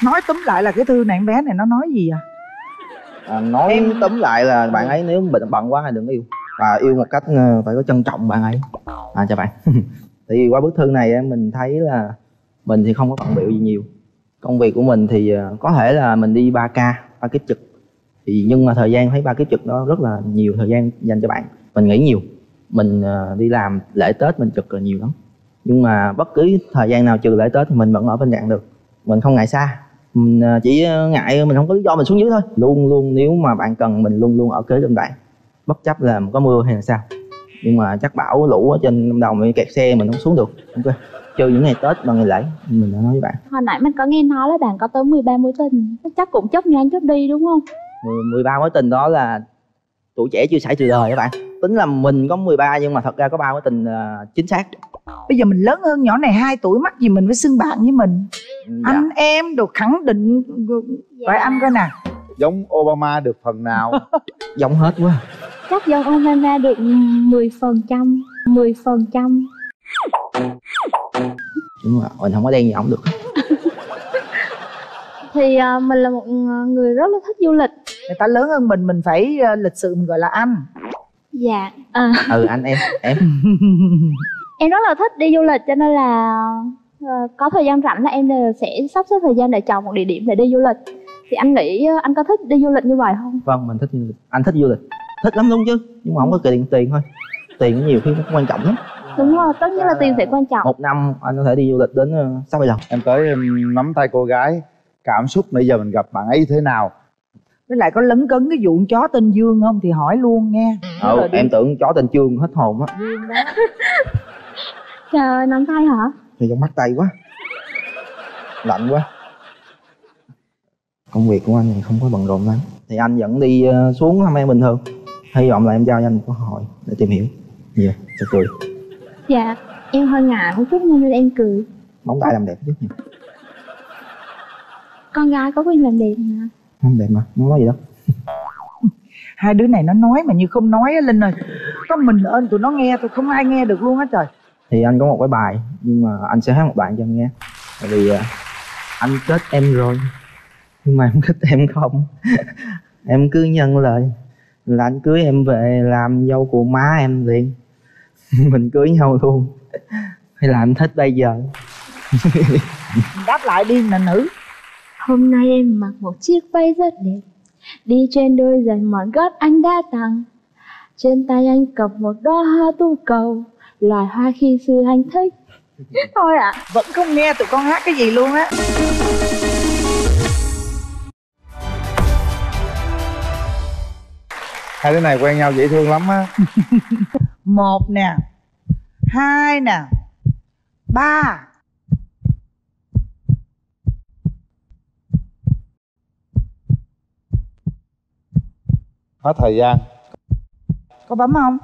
Speaker 3: Nói túm lại là cái thư này em bé này nó nói gì à?
Speaker 9: À, nói em... tóm lại là bạn ấy nếu bận bận quá thì đừng yêu. Và yêu một cách ờ, phải có trân trọng bạn ấy. À chào bạn. [LAUGHS] Thì qua bức thư này em mình thấy là mình thì không có bận biểu gì nhiều. Công việc của mình thì à, có thể là mình đi 3 k ba kiếp trực. Thì nhưng mà thời gian thấy ba kiếp trực đó rất là nhiều thời gian dành cho bạn. Mình nghĩ nhiều. Mình à, đi làm lễ tết mình trực là nhiều lắm. Nhưng mà bất cứ thời gian nào trừ lễ tết thì mình vẫn ở bên dạng được. Mình không ngại xa. Mình à, chỉ ngại mình không có lý do mình xuống dưới thôi. Luôn luôn nếu mà bạn cần mình luôn luôn ở kế bên bạn. Bất chấp là có mưa hay là sao. Nhưng mà chắc bão lũ ở trên lâm đồng mình kẹt xe mình không xuống được. Ok trừ những ngày tết và ngày lễ mình đã nói với bạn.
Speaker 10: Hồi nãy mình có nghe nói là bạn có tới 13 mối tình. Chắc cũng chấp nhoáng chấp đi đúng không?
Speaker 9: 10, 13 mối tình đó là tuổi trẻ chưa xảy từ đời các bạn. Tính là mình có 13 nhưng mà thật ra có ba mối tình uh, chính xác.
Speaker 3: Bây giờ mình lớn hơn nhỏ này 2 tuổi mắc gì mình phải xưng bạn với mình?
Speaker 9: Dạ.
Speaker 3: anh em đồ khẳng định vậy anh coi nè.
Speaker 2: Giống Obama được phần nào?
Speaker 9: Giống hết quá.
Speaker 10: Chắc dân Obama được 10 phần trăm 10 phần trăm
Speaker 9: đúng rồi mình không có đen gì không được.
Speaker 10: Thì à, mình là một người rất là thích du lịch.
Speaker 3: Người ta lớn hơn mình mình phải ờ, lịch sự mình gọi là anh.
Speaker 10: Dạ à,
Speaker 9: ừ anh em em. [LAUGHS]
Speaker 10: Em rất là thích đi du lịch cho nên là ờ, có thời gian rảnh là em đều sẽ sắp xếp thời gian để chọn một địa điểm để đi du lịch. Thì anh nghĩ ờ, anh có thích đi du lịch như vậy không?
Speaker 9: Vâng mình thích du lịch. Anh thích du lịch. Thích lắm luôn chứ nhưng mà không có tiền tiền thôi. Tiền nhiều khi nó không quan trọng lắm
Speaker 10: đúng rồi tất nhiên là tiền sẽ quan trọng.
Speaker 9: Một năm anh có thể đi du lịch đến ờ, sáu bảy lần
Speaker 2: Em tới em nắm tay cô gái Cảm xúc nãy giờ mình gặp bạn ấy thế nào?
Speaker 3: Với lại có lấn cấn cái vụ chó tên dương không thì hỏi luôn nghe.
Speaker 9: Ừ,
Speaker 3: đi.
Speaker 9: em tưởng chó tên trương hết hồn á. [LAUGHS]
Speaker 10: Trời nắm tay hả?
Speaker 9: Thì trong mắt tay quá. Lạnh quá. Công việc của anh thì không có bận rộn lắm. Thì anh vẫn đi ờ, xuống thăm em bình thường. Hy vọng là em giao cho anh một cơ hội để tìm hiểu. Nhiều sẽ cười
Speaker 10: dạ em hơi ngại một chút nên em cười.
Speaker 9: Móng tay làm đẹp chứ nhiều
Speaker 10: con gái có quyền làm đẹp mà.
Speaker 9: Không đẹp mà không nói gì đâu. [LAUGHS]
Speaker 3: Hai đứa này nó nói mà như không nói á linh ơi. Có mình ơn tụi nó nghe tôi không ai nghe được luôn á trời.
Speaker 9: Thì anh có một cái bài nhưng mà anh sẽ hát một đoạn cho em nghe. Tại vì ờ, anh kết em rồi nhưng mà em thích em không. [LAUGHS] Em cứ nhận lời là anh cưới em về làm dâu của má em liền [LAUGHS] mình cưới nhau luôn. Hay là anh thích bây giờ? [LAUGHS]
Speaker 3: Đáp lại đi là nữ.
Speaker 10: Hôm nay em mặc một chiếc váy rất đẹp. Đi trên đôi giày mòn gót anh đã tặng. Trên tay anh cầm một đóa hoa tu cầu. Loài hoa khi xưa anh thích. [LAUGHS] Thôi ạ
Speaker 3: vẫn không nghe tụi con hát cái gì luôn á.
Speaker 2: Hai đứa này quen nhau dễ thương lắm á
Speaker 3: một nè. Hai nè. Ba.
Speaker 2: Hết thời gian.
Speaker 3: Có bấm không?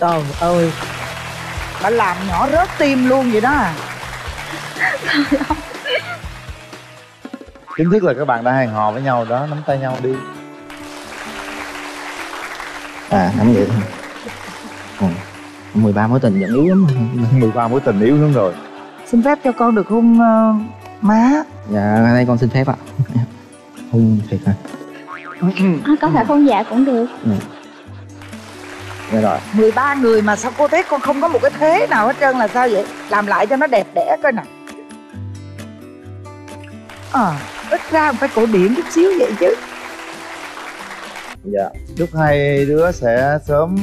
Speaker 3: Trời ơi. Bà làm nhỏ rớt tim luôn vậy đó à.
Speaker 2: Chính thức là các bạn đã hẹn hò với nhau đó nắm tay nhau đi
Speaker 9: à nắm vậy thôi. Ừ. 13 mối tình vẫn yếu lắm
Speaker 2: 13 [LAUGHS] mối tình yếu lắm rồi.
Speaker 3: Xin phép cho con được hôn uh, má.
Speaker 9: Dạ đây con xin phép ạ. Hôn thiệt hả?
Speaker 10: À, Có thể hôn dạ cũng được.
Speaker 9: Ừ. dạ rồi.
Speaker 3: 13 người mà sao cô thấy con không có một cái thế nào hết trơn là sao vậy? Làm lại cho nó đẹp đẽ coi nè à, ít ra phải cổ điển chút xíu vậy chứ
Speaker 2: dạ. Chúc hai đứa sẽ sớm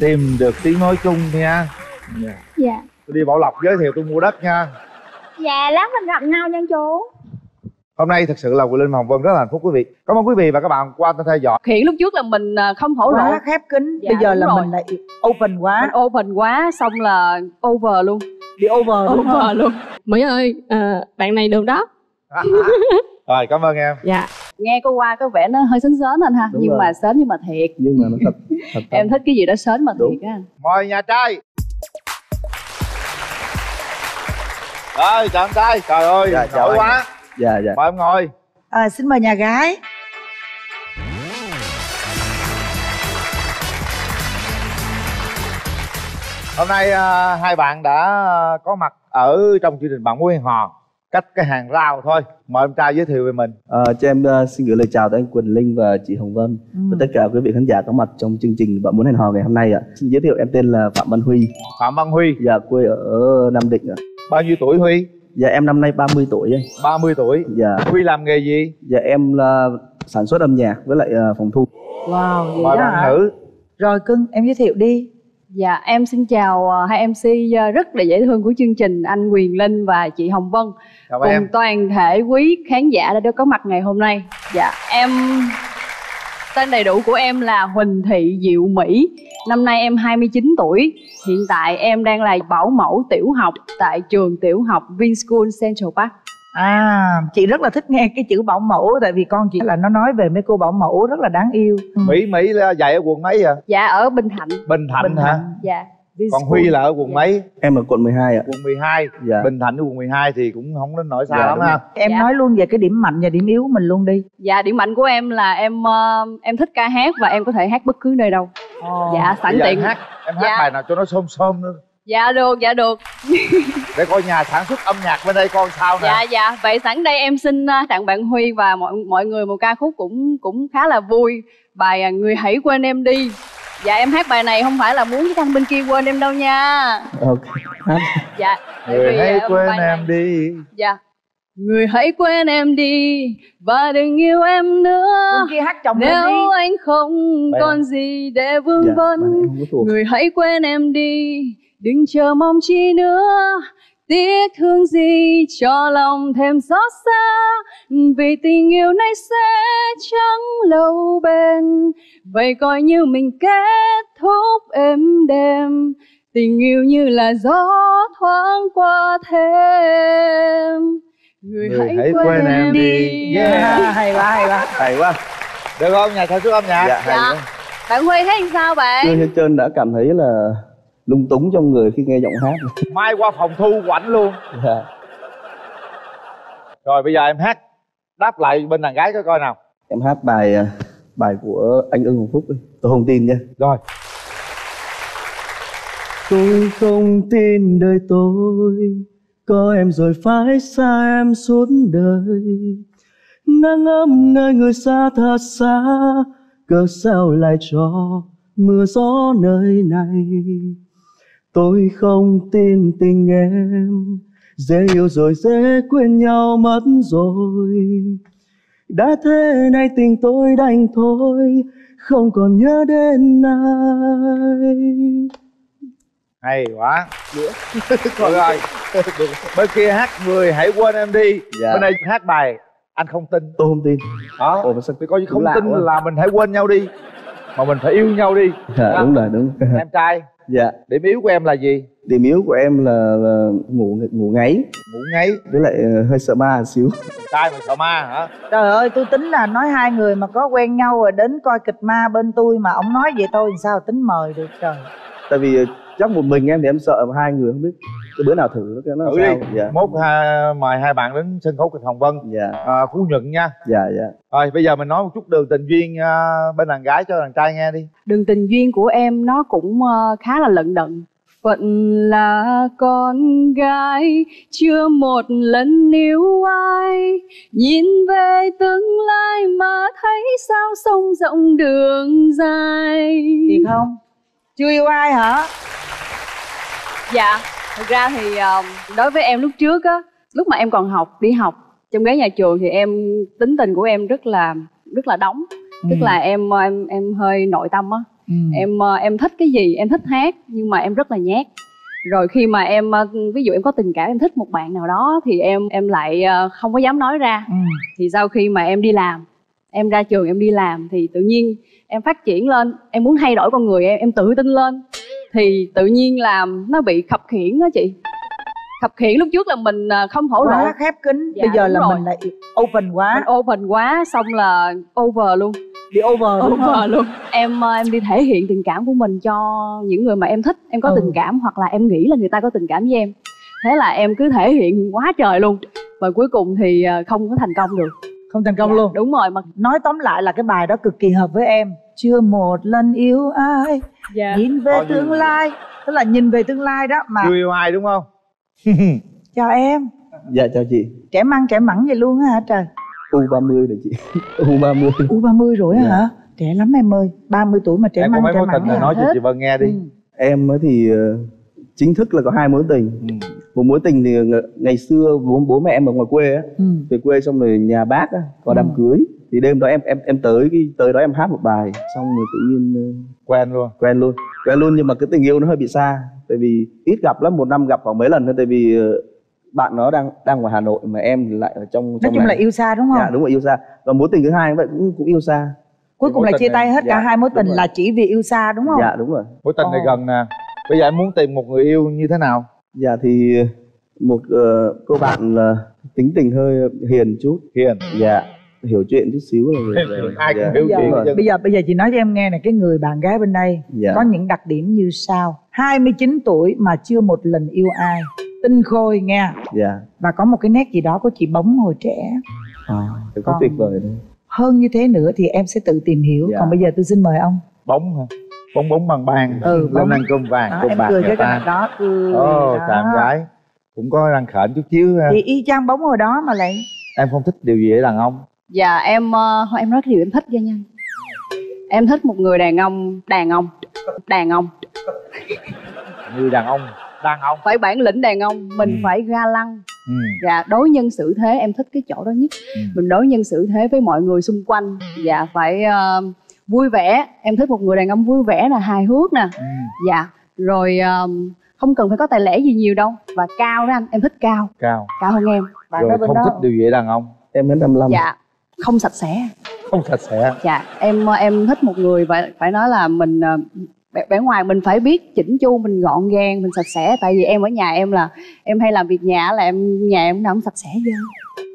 Speaker 2: tìm được tiếng nói chung nha. Dạ.
Speaker 10: Dạ.
Speaker 2: Tôi đi bảo lộc giới thiệu tôi mua đất nha.
Speaker 10: Dạ lát mình gặp nhau nha chú.
Speaker 2: Hôm nay thật sự là Quỳ Linh và Hồng Vân rất là hạnh phúc quý vị. Cảm ơn quý vị và các bạn quan tâm theo dõi.
Speaker 13: Hiện lúc trước là mình à, không thổ lộ.
Speaker 3: Quá khép kín.
Speaker 13: Dạ,
Speaker 3: bây giờ là
Speaker 13: rồi.
Speaker 3: mình lại open quá.
Speaker 13: Mình open quá xong là over luôn.
Speaker 3: Bị over đúng không?
Speaker 13: over luôn.
Speaker 7: Mỹ ơi, à, bạn này được đó.
Speaker 2: rồi cảm ơn em.
Speaker 13: Dạ nghe cô qua có vẻ nó hơi sến sến anh ha.
Speaker 9: Đúng
Speaker 13: nhưng
Speaker 9: rồi.
Speaker 13: mà sến nhưng mà thiệt.
Speaker 9: Nhưng mà nó thật [LAUGHS] thật
Speaker 13: em thích cái gì đó sến mà
Speaker 9: Đúng.
Speaker 13: thiệt á.
Speaker 2: Mời nhà trai. Rồi chào anh trai. Trời ơi
Speaker 9: Dạ, chào anh.
Speaker 2: quá.
Speaker 9: Dạ dạ.
Speaker 2: Mời em ngồi.
Speaker 3: À, xin mời nhà gái.
Speaker 2: Hôm nay à, hai bạn đã có mặt ở trong chương trình bạn muốn hẹn hò cách cái hàng rào thôi mời em trai giới thiệu về mình
Speaker 14: Ờ, cho em ờ, xin gửi lời chào tới anh Quỳnh Linh và chị Hồng Vân
Speaker 3: Ừ.
Speaker 14: và tất cả quý vị khán giả có mặt trong chương trình Bạn muốn hẹn hò ngày hôm nay ạ. Xin giới thiệu em tên là Phạm Văn Huy.
Speaker 2: phạm văn huy
Speaker 14: Dạ quê ở Nam Định ạ.
Speaker 2: bao nhiêu tuổi huy
Speaker 14: Dạ em năm nay 30 tuổi anh.
Speaker 2: 30 tuổi
Speaker 14: Dạ.
Speaker 2: huy làm nghề gì
Speaker 14: Dạ em là sản xuất âm nhạc với lại ờ, phòng thu.
Speaker 3: wow vậy
Speaker 2: mời
Speaker 3: đó
Speaker 2: bạn
Speaker 3: hả
Speaker 2: nữ
Speaker 3: rồi cưng em giới thiệu đi
Speaker 13: Dạ, em xin chào ờ, hai MC ờ, rất là dễ thương của chương trình anh Quyền Linh và chị Hồng Vân
Speaker 2: chào
Speaker 13: cùng
Speaker 2: em
Speaker 13: toàn thể quý khán giả đã được có mặt ngày hôm nay. Dạ, em tên đầy đủ của em là Huỳnh Thị Diệu Mỹ. Năm nay em 29 tuổi. Hiện tại em đang là bảo mẫu tiểu học tại trường tiểu học Vinschool Central Park.
Speaker 3: À chị rất là thích nghe cái chữ bảo mẫu tại vì con chị là nó nói về mấy cô bảo mẫu rất là đáng yêu Ừ.
Speaker 2: mỹ mỹ là dạy ở quận mấy à
Speaker 13: Dạ ở Bình Thạnh.
Speaker 2: bình thạnh
Speaker 3: Bình
Speaker 2: hả
Speaker 3: Thạnh.
Speaker 13: Dạ.
Speaker 2: còn huy là ở quận mấy
Speaker 14: Em ở quận 12 ạ.
Speaker 2: quận 12
Speaker 14: Dạ.
Speaker 2: bình thạnh với quận 12 thì cũng không đến nỗi xa
Speaker 14: Dạ,
Speaker 2: lắm ha
Speaker 3: em
Speaker 13: Dạ.
Speaker 3: nói luôn về cái điểm mạnh và điểm yếu của mình luôn đi
Speaker 13: Dạ điểm mạnh của em là em ờ, em thích ca hát và em có thể hát bất cứ nơi đâu. Dạ sẵn tiện.
Speaker 2: em hát em hát
Speaker 13: Dạ.
Speaker 2: bài nào cho nó xôm xôm nữa
Speaker 13: Dạ được, dạ được.
Speaker 2: để coi nhà sản xuất âm nhạc bên đây coi sao nè
Speaker 13: Dạ dạ, vậy sẵn đây em xin ờ, tặng bạn Huy và mọi mọi người một ca khúc cũng cũng khá là vui. Bài à, Người hãy quên em đi. Dạ em hát bài này không phải là muốn cái thằng bên kia quên em đâu nha.
Speaker 14: Ok.
Speaker 13: Dạ.
Speaker 2: người hãy
Speaker 13: ờ,
Speaker 2: quên
Speaker 13: này-
Speaker 2: em đi
Speaker 13: Dạ. Người hãy quên em đi và đừng yêu em nữa.
Speaker 3: kia hát chồng lên đi
Speaker 13: Nếu anh không
Speaker 2: Bài
Speaker 13: còn gì để vương
Speaker 14: Dạ,
Speaker 13: vấn. Người hãy quên em đi Đừng chờ mong chi nữa Tiếc thương gì cho lòng thêm xót xa Vì tình yêu này sẽ chẳng lâu bền Vậy coi như mình kết thúc êm đềm Tình yêu như là gió thoáng qua thêm Người,
Speaker 2: Người hãy quên em đi. Yeah.
Speaker 3: yeah. hay quá hay quá
Speaker 2: hay quá được không nhà sản xuất âm nhạc
Speaker 14: Dạ, hay
Speaker 13: Dạ.
Speaker 14: quá.
Speaker 13: Bạn Huy thấy sao bạn?
Speaker 14: Hết trơn đã cảm thấy là lung túng trong người khi nghe giọng hát. [LAUGHS]
Speaker 2: mai qua phòng thu quảnh luôn
Speaker 14: Dạ.
Speaker 2: rồi bây giờ em hát đáp lại bên đàn gái coi coi nào
Speaker 14: Em hát bài ờ, bài của anh Ưng Hồng Phúc đi. Tôi không tin nha.
Speaker 2: rồi
Speaker 14: Tôi không tin đời tôi Có em rồi phải xa em suốt đời Nắng ấm nơi người xa thật xa Cớ sao lại cho mưa gió nơi này tôi không tin tình em. Dễ yêu rồi dễ quên nhau mất rồi. Đã thế này tình tôi đành thôi không còn nhớ đến ai.
Speaker 2: Hay quá. Rồi [LAUGHS] rồi bên kia hát người hãy quên em đi.
Speaker 14: Dạ.
Speaker 2: bên đây hát bài anh không tin.
Speaker 14: Tôi không tin.
Speaker 2: Đó.
Speaker 14: Ồ, mà sao
Speaker 2: thì coi như không tin
Speaker 14: quá.
Speaker 2: là mình hãy quên nhau đi. Mà mình phải yêu nhau đi.
Speaker 14: Dạ đúng rồi đúng.
Speaker 2: Em trai
Speaker 14: dạ.
Speaker 2: Điểm yếu của em là gì?
Speaker 14: Điểm yếu của em là, là ngủ ngủ ngáy.
Speaker 2: Ngủ ngáy.
Speaker 14: Với lại ờ, hơi sợ ma một xíu.
Speaker 2: Trai mà sợ ma hả?
Speaker 3: Trời ơi tôi tính là nói hai người mà có quen nhau rồi đến coi kịch ma bên tôi mà ông nói vậy tôi làm sao tính mời được trời.
Speaker 14: Tại vì ờ, chắc một mình em thì em sợ mà hai người không biết. Cái bữa nào thử cái nó
Speaker 2: thử
Speaker 14: sao?
Speaker 2: đi.
Speaker 14: Dạ.
Speaker 2: Mốt ha, mời hai bạn đến sân khấu kịch hồng vân.
Speaker 14: Dạ.
Speaker 2: À, phú nhuận nha.
Speaker 14: Dạ dạ.
Speaker 2: Rồi bây giờ mình nói một chút đường tình duyên à, bên đàn gái cho đàn trai nghe đi.
Speaker 13: Đường tình duyên của em nó cũng ờ, khá là lận đận. Phận là con gái chưa một lần yêu ai. Nhìn về tương lai mà thấy sao sông rộng đường dài.
Speaker 3: Thiệt không chưa yêu ai hả
Speaker 13: dạ thực ra thì ờ, đối với em lúc trước á lúc mà em còn học đi học trong ghế nhà trường thì em tính tình của em rất là rất là đóng tức
Speaker 3: Ừ.
Speaker 13: là em ờ, em em hơi nội tâm á
Speaker 3: Ừ.
Speaker 13: em ờ, em thích cái gì em thích hát nhưng mà em rất là nhát rồi khi mà em ví dụ em có tình cảm em thích một bạn nào đó thì em em lại không có dám nói ra
Speaker 3: Ừ.
Speaker 13: thì sau khi mà em đi làm em ra trường em đi làm thì tự nhiên em phát triển lên em muốn thay đổi con người em em tự tin lên thì tự nhiên làm nó bị khập khiễng đó chị. Khập khiễng lúc trước là mình ờ, không thổ lộ
Speaker 3: khép kín.
Speaker 13: Dạ,
Speaker 3: bây giờ là
Speaker 13: rồi.
Speaker 3: mình lại open quá.
Speaker 13: Mình open quá xong là over luôn.
Speaker 3: Bị over
Speaker 13: over luôn. Em ờ, em đi thể hiện tình cảm của mình cho những người mà em thích. Em có
Speaker 3: Ừ.
Speaker 13: tình cảm hoặc là em nghĩ là người ta có tình cảm với em. Thế là em cứ thể hiện quá trời luôn. Và cuối cùng thì ờ, không có thành công được
Speaker 3: không thành công
Speaker 13: Dạ,
Speaker 3: luôn.
Speaker 13: đúng rồi mà
Speaker 3: nói tóm lại là cái bài đó cực kỳ hợp với em. Chưa một lần yêu ai
Speaker 13: Dạ.
Speaker 3: nhìn về
Speaker 2: như-
Speaker 3: tương lai tức là nhìn về tương lai đó mà.
Speaker 2: Chưa yêu ai đúng không? [LAUGHS]
Speaker 3: Chào em.
Speaker 14: Dạ chào chị.
Speaker 3: Trẻ măng trẻ mẳng vậy luôn á hả trời?
Speaker 14: U 30 rồi chị. [LAUGHS] U 30
Speaker 3: u 30 rồi á
Speaker 14: Dạ.
Speaker 3: hả? Trẻ lắm em ơi 30 tuổi mà trẻ
Speaker 2: em có
Speaker 3: măng
Speaker 2: mấy
Speaker 3: trẻ là
Speaker 2: nói cho chị vân nghe đi.
Speaker 3: Ừ.
Speaker 14: em thì ờ, chính thức là có hai mối tình.
Speaker 2: Ừ.
Speaker 14: một mối tình thì ng- ngày xưa bố, bố mẹ em ở ngoài quê á
Speaker 3: Ừ.
Speaker 14: về quê xong rồi nhà bác á có đám
Speaker 3: Ừ.
Speaker 14: cưới. Thì đêm đó em em em tới cái tới đó em hát một bài xong rồi tự nhiên ờ,
Speaker 2: quen luôn.
Speaker 14: quen luôn. Quen luôn nhưng mà cái tình yêu nó hơi bị xa tại vì ít gặp lắm một năm gặp khoảng mấy lần thôi tại vì ờ, bạn nó đang đang ngoài Hà Nội mà em lại ở trong
Speaker 3: nói
Speaker 14: trong
Speaker 3: chung là
Speaker 14: này.
Speaker 3: yêu xa đúng không?
Speaker 14: Dạ đúng rồi yêu xa. Và mối tình thứ hai vậy cũng cũng yêu xa.
Speaker 3: Cuối cùng là chia tay hết cả
Speaker 14: Dạ,
Speaker 3: hai mối tình
Speaker 14: rồi.
Speaker 3: là chỉ vì yêu xa đúng không?
Speaker 14: Dạ đúng rồi.
Speaker 2: Mối tình này gần nè. Bây giờ em muốn tìm một người yêu như thế nào
Speaker 14: dạ thì một ờ, cô bạn là tính tình hơi hiền chút.
Speaker 2: Hiền.
Speaker 14: Dạ hiểu chuyện chút xíu là được rồi.
Speaker 2: ai cũng
Speaker 14: Dạ,
Speaker 2: hiểu
Speaker 3: bây giờ,
Speaker 2: chuyện
Speaker 14: đúng rồi.
Speaker 3: bây giờ bây giờ chị nói cho em nghe này cái người bạn gái bên đây
Speaker 14: Dạ.
Speaker 3: có những đặc điểm như sau. 29 tuổi mà chưa một lần yêu ai. Tinh khôi nghe.
Speaker 14: Dạ.
Speaker 3: Và có một cái nét gì đó của chị bóng hồi trẻ.
Speaker 14: À, có tuyệt vời đấy.
Speaker 3: hơn như thế nữa thì em sẽ tự tìm hiểu.
Speaker 14: Dạ.
Speaker 3: còn bây giờ tôi xin mời ông.
Speaker 2: Bóng hả bóng bóng bằng bàn
Speaker 3: Ừ,
Speaker 2: lên
Speaker 3: bóng.
Speaker 2: ăn cơm vàng
Speaker 3: đó,
Speaker 2: cơm
Speaker 3: em
Speaker 2: bạc
Speaker 3: cười
Speaker 2: người
Speaker 3: cái
Speaker 2: ta
Speaker 3: đó cười
Speaker 2: ồ
Speaker 3: đó.
Speaker 2: chàng gái cũng có răng khểnh chút xíu ha.
Speaker 3: thì y chang bóng hồi đó mà lại
Speaker 2: em không thích điều gì ở đàn ông
Speaker 13: dạ em thôi em nói cái điều em thích cho nha em thích một người đàn ông đàn ông đàn ông
Speaker 2: người đàn ông đàn ông
Speaker 13: phải bản lĩnh đàn ông mình
Speaker 2: Ừ.
Speaker 13: phải ga lăng
Speaker 2: ừ.
Speaker 13: dạ đối nhân xử thế em thích cái chỗ đó nhất
Speaker 2: Ừ.
Speaker 13: mình đối nhân xử thế với mọi người xung quanh dạ phải ờ, vui vẻ. Em thích một người đàn ông vui vẻ nè hài hước nè.
Speaker 2: Ừ.
Speaker 13: dạ. Rồi ờ, không cần phải có tài lẻ gì nhiều đâu. Và cao đó anh em thích cao.
Speaker 2: Cao.
Speaker 13: Cao hơn em.
Speaker 3: Bạn
Speaker 2: rồi không
Speaker 3: đó.
Speaker 2: thích điều gì đàn ông?
Speaker 14: Em đến 55
Speaker 13: dạ. Không sạch sẽ.
Speaker 2: Không sạch sẽ.
Speaker 13: Dạ. Em em thích một người phải phải nói là mình ờ, bề bề ngoài mình phải biết chỉnh chu mình gọn gàng mình sạch sẽ. Tại vì em ở nhà em là em hay làm việc nhà là em nhà em nào cũng sạch sẽ chứ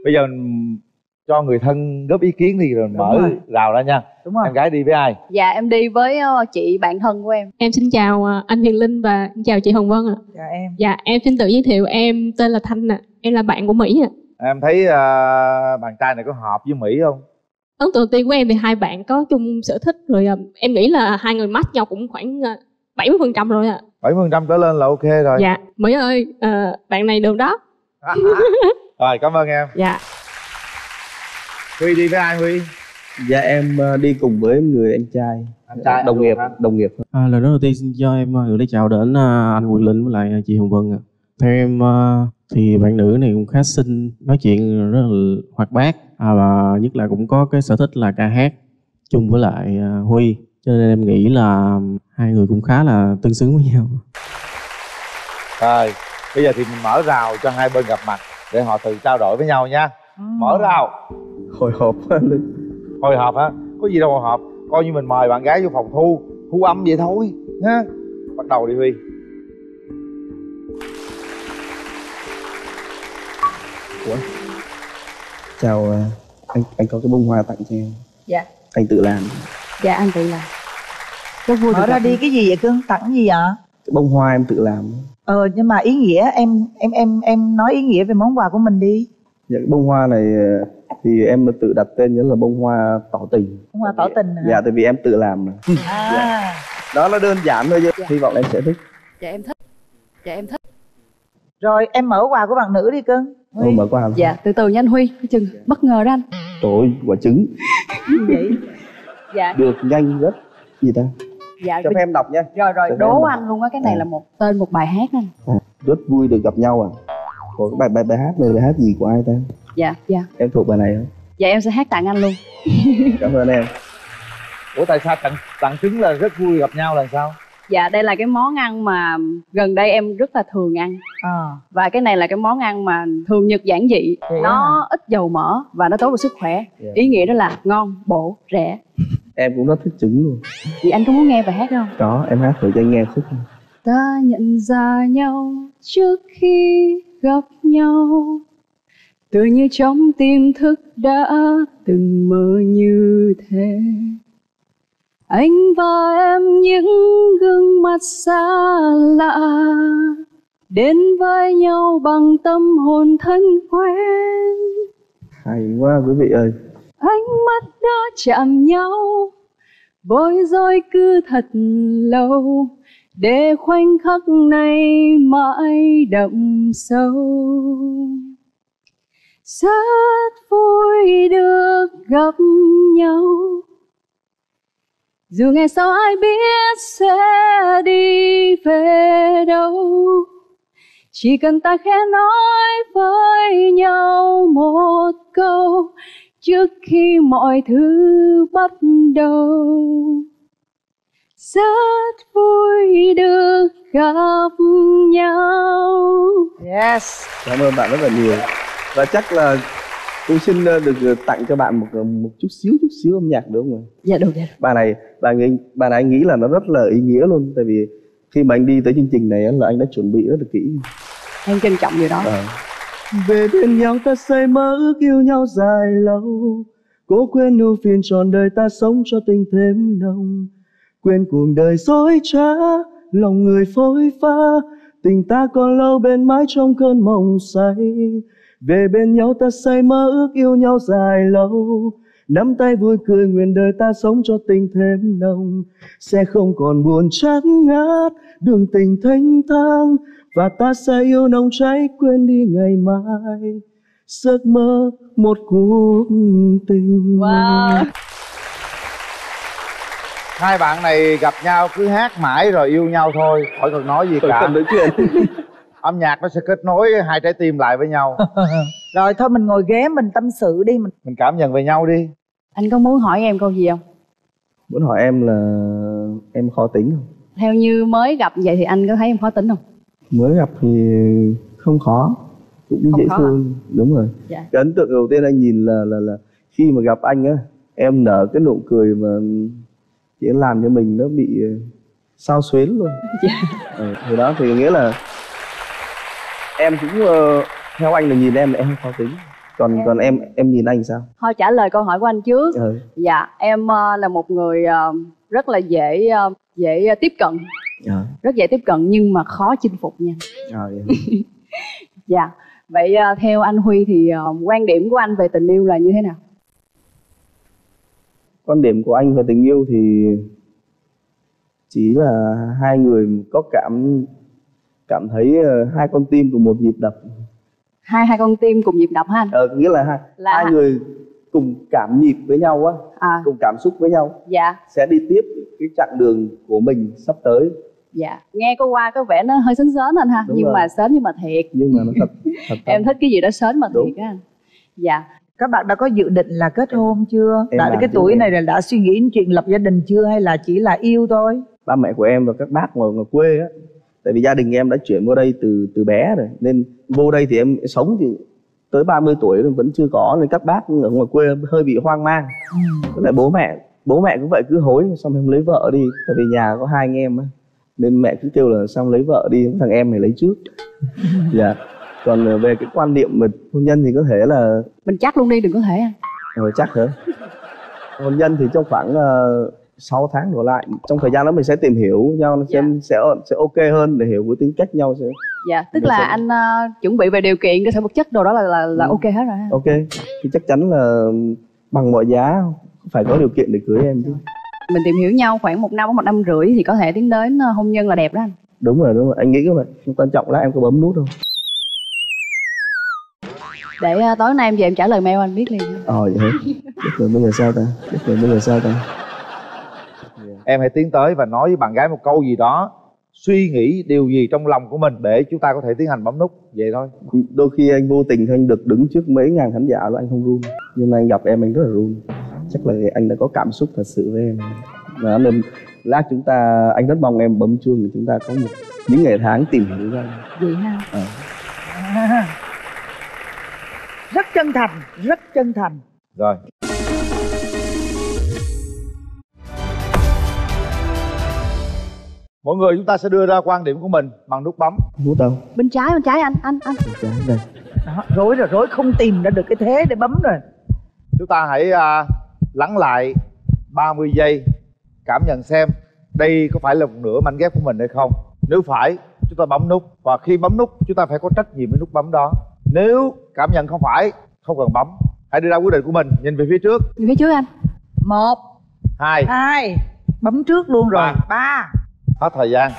Speaker 2: bây giờ cho người thân góp ý kiến đi rồi mở
Speaker 3: rồi.
Speaker 2: rào ra nha
Speaker 3: đúng không
Speaker 2: em gái đi với ai
Speaker 13: dạ em đi với ờ, chị bạn thân của em
Speaker 7: Em xin chào ờ, anh Huyền Linh và chào chị Hồng Vân ạ.
Speaker 3: dạ em
Speaker 7: Dạ, em xin tự giới thiệu em tên là Thanh ạ. Em là bạn của Mỹ ạ.
Speaker 2: em thấy à, bạn trai này có hợp với mỹ không
Speaker 7: Ấn tượng tiên của em thì hai bạn có chung sở thích rồi ờ, em nghĩ là hai người match nhau cũng khoảng ờ, 70% rồi ạ.
Speaker 2: 70% trở lên là ok rồi
Speaker 7: Dạ, Mỹ ơi, ờ, bạn này được đó. [LAUGHS]
Speaker 2: rồi cảm ơn em
Speaker 7: Dạ.
Speaker 2: Huy đi với ai huy
Speaker 14: dạ em ờ, đi cùng với người anh trai
Speaker 2: Anh trai
Speaker 14: đồng nghiệp
Speaker 2: hả?
Speaker 14: đồng nghiệp
Speaker 15: À, lời nói đầu tiên xin cho em à, gửi lời chào đến à, anh Quyền Linh với lại chị Hồng Vân ạ. Theo em thì bạn nữ này cũng khá xinh, nói chuyện rất là hoạt bát à, và nhất là cũng có cái sở thích là ca hát chung với lại Huy. Cho nên em nghĩ là hai người cũng khá là tương xứng với nhau.
Speaker 2: Rồi, bây giờ thì mình mở rào cho hai bên gặp mặt để họ tự trao đổi với nhau nha. Mở rào.
Speaker 14: hồi hộp Linh.
Speaker 2: Hồi hộp hả? Có gì đâu hồi hộp. Coi như mình mời bạn gái vô phòng thu, thu âm vậy thôi nha. Bắt đầu đi Huy.
Speaker 14: Ủa? chào ờ, anh anh có cái bông hoa tặng cho em
Speaker 3: dạ
Speaker 14: anh tự làm
Speaker 13: dạ anh tự làm rất vui
Speaker 3: mở ra đi cái gì vậy cưng tặng gì ạ
Speaker 14: cái bông hoa em tự làm
Speaker 3: ờ nhưng mà ý nghĩa em em em em nói ý nghĩa về món quà của mình đi
Speaker 14: dạ, cái bông hoa này ờ, thì em tự đặt tên nhớ là bông hoa tỏ tình.
Speaker 3: Món quà tỏ tình hả?
Speaker 14: Dạ tại vì em tự làm mà.
Speaker 3: À.
Speaker 14: Đó nó đơn giản thôi chứ hy vọng em sẽ thích.
Speaker 13: Dạ em thích. Dạ em thích.
Speaker 3: Rồi em mở quà của bạn nữ đi cưng.
Speaker 14: Ôi, mở quà
Speaker 13: dạ từ từ nha anh huy cái chừng. Bất ngờ đó anh.
Speaker 14: Trời ơi, quả trứng.
Speaker 3: Vậy.
Speaker 13: Dạ.
Speaker 14: Được nhanh rất gì ta?
Speaker 13: Dạ
Speaker 14: cho phép em đọc nha.
Speaker 13: Rồi rồi
Speaker 14: Cho
Speaker 13: đố anh luôn á cái này là một tên một bài hát anh.
Speaker 14: À, rất vui được gặp nhau à Ủa, cái bài bài bài hát này là bài hát gì của ai ta?
Speaker 13: Dạ. Dạ.
Speaker 14: Em thuộc bài này không
Speaker 13: dạ em sẽ hát tặng anh luôn. [LAUGHS]
Speaker 14: Cảm ơn em.
Speaker 2: Ủa tại sao tặng tặng trứng là rất vui gặp nhau là sao?
Speaker 13: dạ đây là cái món ăn mà gần đây em rất là thường ăn.
Speaker 3: À.
Speaker 13: và cái này là cái món ăn mà thường nhật giản dị.
Speaker 3: Vậy
Speaker 13: nó ít dầu mỡ và nó tốt cho sức khỏe.
Speaker 14: Dạ.
Speaker 13: ý nghĩa đó là ngon bổ rẻ.
Speaker 14: Em cũng rất thích trứng luôn.
Speaker 13: Chị anh có muốn nghe bài hát không?
Speaker 14: Đó em hát thử cho anh nghe khúc
Speaker 13: ta nhận ra nhau trước khi gặp nhau. Tự như trong tim thức đã từng mơ như thế. Anh và em những gương mặt xa lạ đến với nhau bằng tâm hồn thân quen.
Speaker 14: Hay quá quý vị ơi.
Speaker 13: Ánh mắt đã chạm nhau bối rối cứ thật lâu để khoảnh khắc này mãi đậm sâu. Rất vui được gặp nhau. Dù ngày sau ai biết sẽ đi về đâu, chỉ cần ta khẽ nói với nhau một câu trước khi mọi thứ bắt đầu rất vui được gặp nhau.
Speaker 3: Yes.
Speaker 14: Cảm ơn bạn rất là nhiều. Và chắc là tôi xin ờ, được ờ, tặng cho bạn một ờ, một chút xíu chút xíu âm nhạc được không ạ?
Speaker 13: Dạ được dạ
Speaker 14: bài này bài nghĩ bài này anh nghĩ là nó rất là ý nghĩa luôn tại vì khi mà anh đi tới chương trình này á, là anh đã chuẩn bị rất là kỹ.
Speaker 13: Em trân trọng điều đó.
Speaker 14: Ờ. về bên nhau ta say mơ ước yêu nhau dài lâu cố quên ưu phiền trọn đời ta sống cho tình thêm nồng quên cuộc đời dối trá, lòng người phôi pha. Tình ta còn lâu bên mãi trong cơn mộng say. Về bên nhau ta say mơ ước yêu nhau dài lâu. Nắm tay vui cười nguyện đời ta sống cho tình thêm nồng. Sẽ không còn buồn chán ngát, đường tình thanh thang. Và ta sẽ yêu nồng cháy, quên đi ngày mai. Giấc mơ một cuộc tình.
Speaker 13: Wow.
Speaker 2: Hai bạn này gặp nhau cứ hát mãi rồi yêu nhau thôi, khỏi cần nói gì cả.
Speaker 14: nói chuyện. [LAUGHS]
Speaker 2: Âm nhạc nó sẽ kết nối hai trái tim lại với nhau. [LAUGHS]
Speaker 3: rồi thôi mình ngồi ghế mình tâm sự đi mình
Speaker 2: Mình cảm nhận về nhau đi.
Speaker 13: anh có muốn hỏi em câu gì không
Speaker 14: muốn hỏi em là em khó tính không
Speaker 13: theo như mới gặp vậy thì anh có thấy em khó tính không
Speaker 14: mới gặp thì không khó cũng
Speaker 13: Không
Speaker 14: dễ
Speaker 13: khó
Speaker 14: thương đúng rồi
Speaker 13: Dạ.
Speaker 14: cái ấn tượng đầu tiên anh nhìn là là là khi mà gặp anh á em nở cái nụ cười mà chỉ làm cho mình nó bị ờ, sao xuyến luôn.
Speaker 13: Dạ.
Speaker 14: ừ, thì đó thì nghĩa là em cũng ờ, theo anh là nhìn em là em khó tính. Còn còn em em nhìn anh sao?
Speaker 13: Thôi trả lời câu hỏi của anh trước.
Speaker 14: Ừ.
Speaker 13: dạ em ờ, là một người ờ, rất là dễ ờ, dễ ờ, tiếp cận.
Speaker 14: À,
Speaker 13: rất dễ tiếp cận nhưng mà khó chinh phục nha.
Speaker 14: À, [LAUGHS]
Speaker 13: dạ. Vậy ờ, theo anh huy thì ờ, quan điểm của anh về tình yêu là như thế nào
Speaker 14: quan điểm của anh về tình yêu thì chỉ là hai người có cảm cảm thấy ờ, hai con tim cùng một nhịp đập.
Speaker 13: Hai hai con tim cùng nhịp đập ha? Anh
Speaker 14: ờ, nghĩa là hai
Speaker 13: Là
Speaker 14: hai
Speaker 13: hai-
Speaker 14: người cùng cảm nhịp với nhau á
Speaker 13: à.
Speaker 14: cùng cảm xúc với nhau.
Speaker 13: Dạ.
Speaker 14: Sẽ đi tiếp cái chặng đường của mình sắp tới.
Speaker 13: Dạ. Nghe có qua có vẻ nó hơi sến sến anh ha
Speaker 14: Đúng
Speaker 13: nhưng
Speaker 14: rồi.
Speaker 13: mà sến nhưng mà thiệt.
Speaker 14: Nhưng mà nó thật thật [LAUGHS]
Speaker 13: em thích cái gì đó sến mà
Speaker 14: Đúng.
Speaker 13: thiệt á. Anh dạ
Speaker 3: các bạn đã có dự định là kết hôn chưa?
Speaker 14: Em
Speaker 3: đã cái tuổi
Speaker 14: em.
Speaker 3: này là đã suy nghĩ đến chuyện lập gia đình chưa hay là chỉ là yêu thôi?
Speaker 14: Ba mẹ của em và các bác ngoài, ngoài quê á. Tại vì gia đình em đã chuyển vô đây từ từ bé rồi. Nên vô đây thì em sống thì tới 30 tuổi vẫn chưa có. Nên các bác ở ngoài quê hơi bị hoang mang. Với lại bố mẹ bố mẹ cũng vậy cứ hối xong em lấy vợ đi. Tại vì nhà có hai anh em á. Nên mẹ cứ kêu là xong lấy vợ đi? Thằng em mày lấy trước. [LAUGHS] Dạ còn ờ, về cái quan niệm mà hôn nhân thì có thể là
Speaker 13: mình chắc luôn đi đừng có thể anh
Speaker 14: rồi chắc hả? Hôn nhân thì trong khoảng uh, 6 tháng đổ lại. Trong thời gian đó mình sẽ tìm hiểu nhau nó sẽ sẽ sẽ ok hơn để hiểu cái tính cách nhau sẽ.
Speaker 13: Dạ tức
Speaker 14: Mình
Speaker 13: là
Speaker 14: sẽ-
Speaker 13: anh ờ, chuẩn bị về điều kiện cơ sở vật chất đồ đó là là, là
Speaker 14: Ừ.
Speaker 13: ok hết rồi ha.
Speaker 14: Ok. Thì chắc chắn là bằng mọi giá phải có điều kiện để cưới em chứ.
Speaker 13: Mình tìm hiểu nhau khoảng một năm đến một năm rưỡi thì có thể tiến đến ờ, hôn nhân là đẹp đó anh.
Speaker 14: Đúng rồi đúng rồi. Anh nghĩ như vậy quan trọng là em có bấm nút không
Speaker 13: để ờ, tối nay em về em trả lời mail anh biết liền.
Speaker 14: Ờ vậy hả? Biết rồi bây giờ sao ta? Biết rồi bây giờ sao ta?
Speaker 2: Em hãy tiến tới và nói với bạn gái một câu gì đó. Suy nghĩ điều gì trong lòng của mình để chúng ta có thể tiến hành bấm nút? Vậy thôi.
Speaker 14: Đôi khi anh vô tình anh được đứng trước mấy ngàn khán giả là anh không run. Nhưng mà anh gặp em anh rất là run. Chắc là anh đã có cảm xúc thật sự với em. Và nên lát chúng ta anh rất mong em bấm chuông để chúng ta có một những ngày tháng tìm hiểu ra
Speaker 13: vậy ha.
Speaker 14: Ờ. [LAUGHS]
Speaker 3: rất chân thành rất chân thành.
Speaker 2: Rồi. Mỗi người chúng ta sẽ đưa ra quan điểm của mình bằng nút bấm.
Speaker 14: Nút đâu?
Speaker 13: Bên trái bên trái anh anh anh.
Speaker 14: Trái đây.
Speaker 3: Đó, rối rồi rối không tìm ra được cái thế để bấm rồi.
Speaker 2: Chúng ta hãy à, lắng lại 30 giây cảm nhận xem đây có phải là một nửa mảnh ghép của mình hay không. Nếu phải chúng ta bấm nút và khi bấm nút chúng ta phải có trách nhiệm với nút bấm đó nếu cảm nhận không phải không cần bấm. Hãy đưa ra quyết định của mình nhìn về phía trước.
Speaker 13: Nhìn phía trước anh.
Speaker 3: Một
Speaker 2: hai.
Speaker 3: hai bấm trước luôn rồi.
Speaker 2: Ba.
Speaker 3: ba.
Speaker 2: Hết thời gian.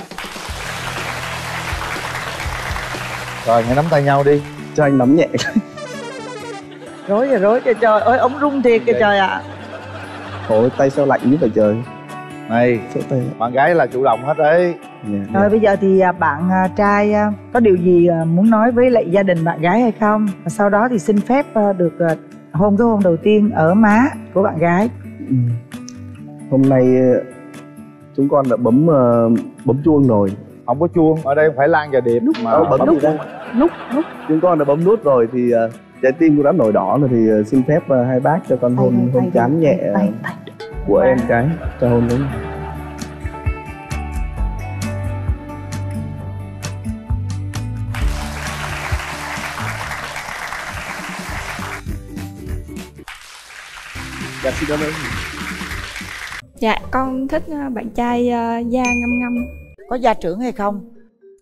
Speaker 2: Rồi hãy nắm tay nhau đi.
Speaker 14: Cho anh nắm nhẹ.
Speaker 3: Rối rồi rối trời trời ơi ống rung thiệt kìa trời ạ.
Speaker 14: Ôi tay sao lạnh như vậy trời?
Speaker 2: Này bạn gái là chủ động hết đấy
Speaker 3: Rồi bây giờ thì à, bạn à, trai à, có điều gì muốn nói với lại gia đình bạn gái hay không? Và sau đó thì xin phép được hôn cái hôn đầu tiên ở má của bạn gái.
Speaker 14: Ừ. hôm nay chúng con đã bấm bấm chuông rồi.
Speaker 2: Không có chuông ở đây không phải lan và điệp mà
Speaker 14: Ờ, bấm gì đó
Speaker 13: nút nút.
Speaker 14: Chúng con đã bấm nút rồi thì trái tim cũng đã nổi đỏ rồi thì xin phép hai bác cho con hôn hôn chán nhẹ của em cái cho hôn đúng xin cảm ơn
Speaker 4: Dạ, con thích ờ, bạn trai ờ, da ngâm ngâm.
Speaker 3: Có gia trưởng hay không?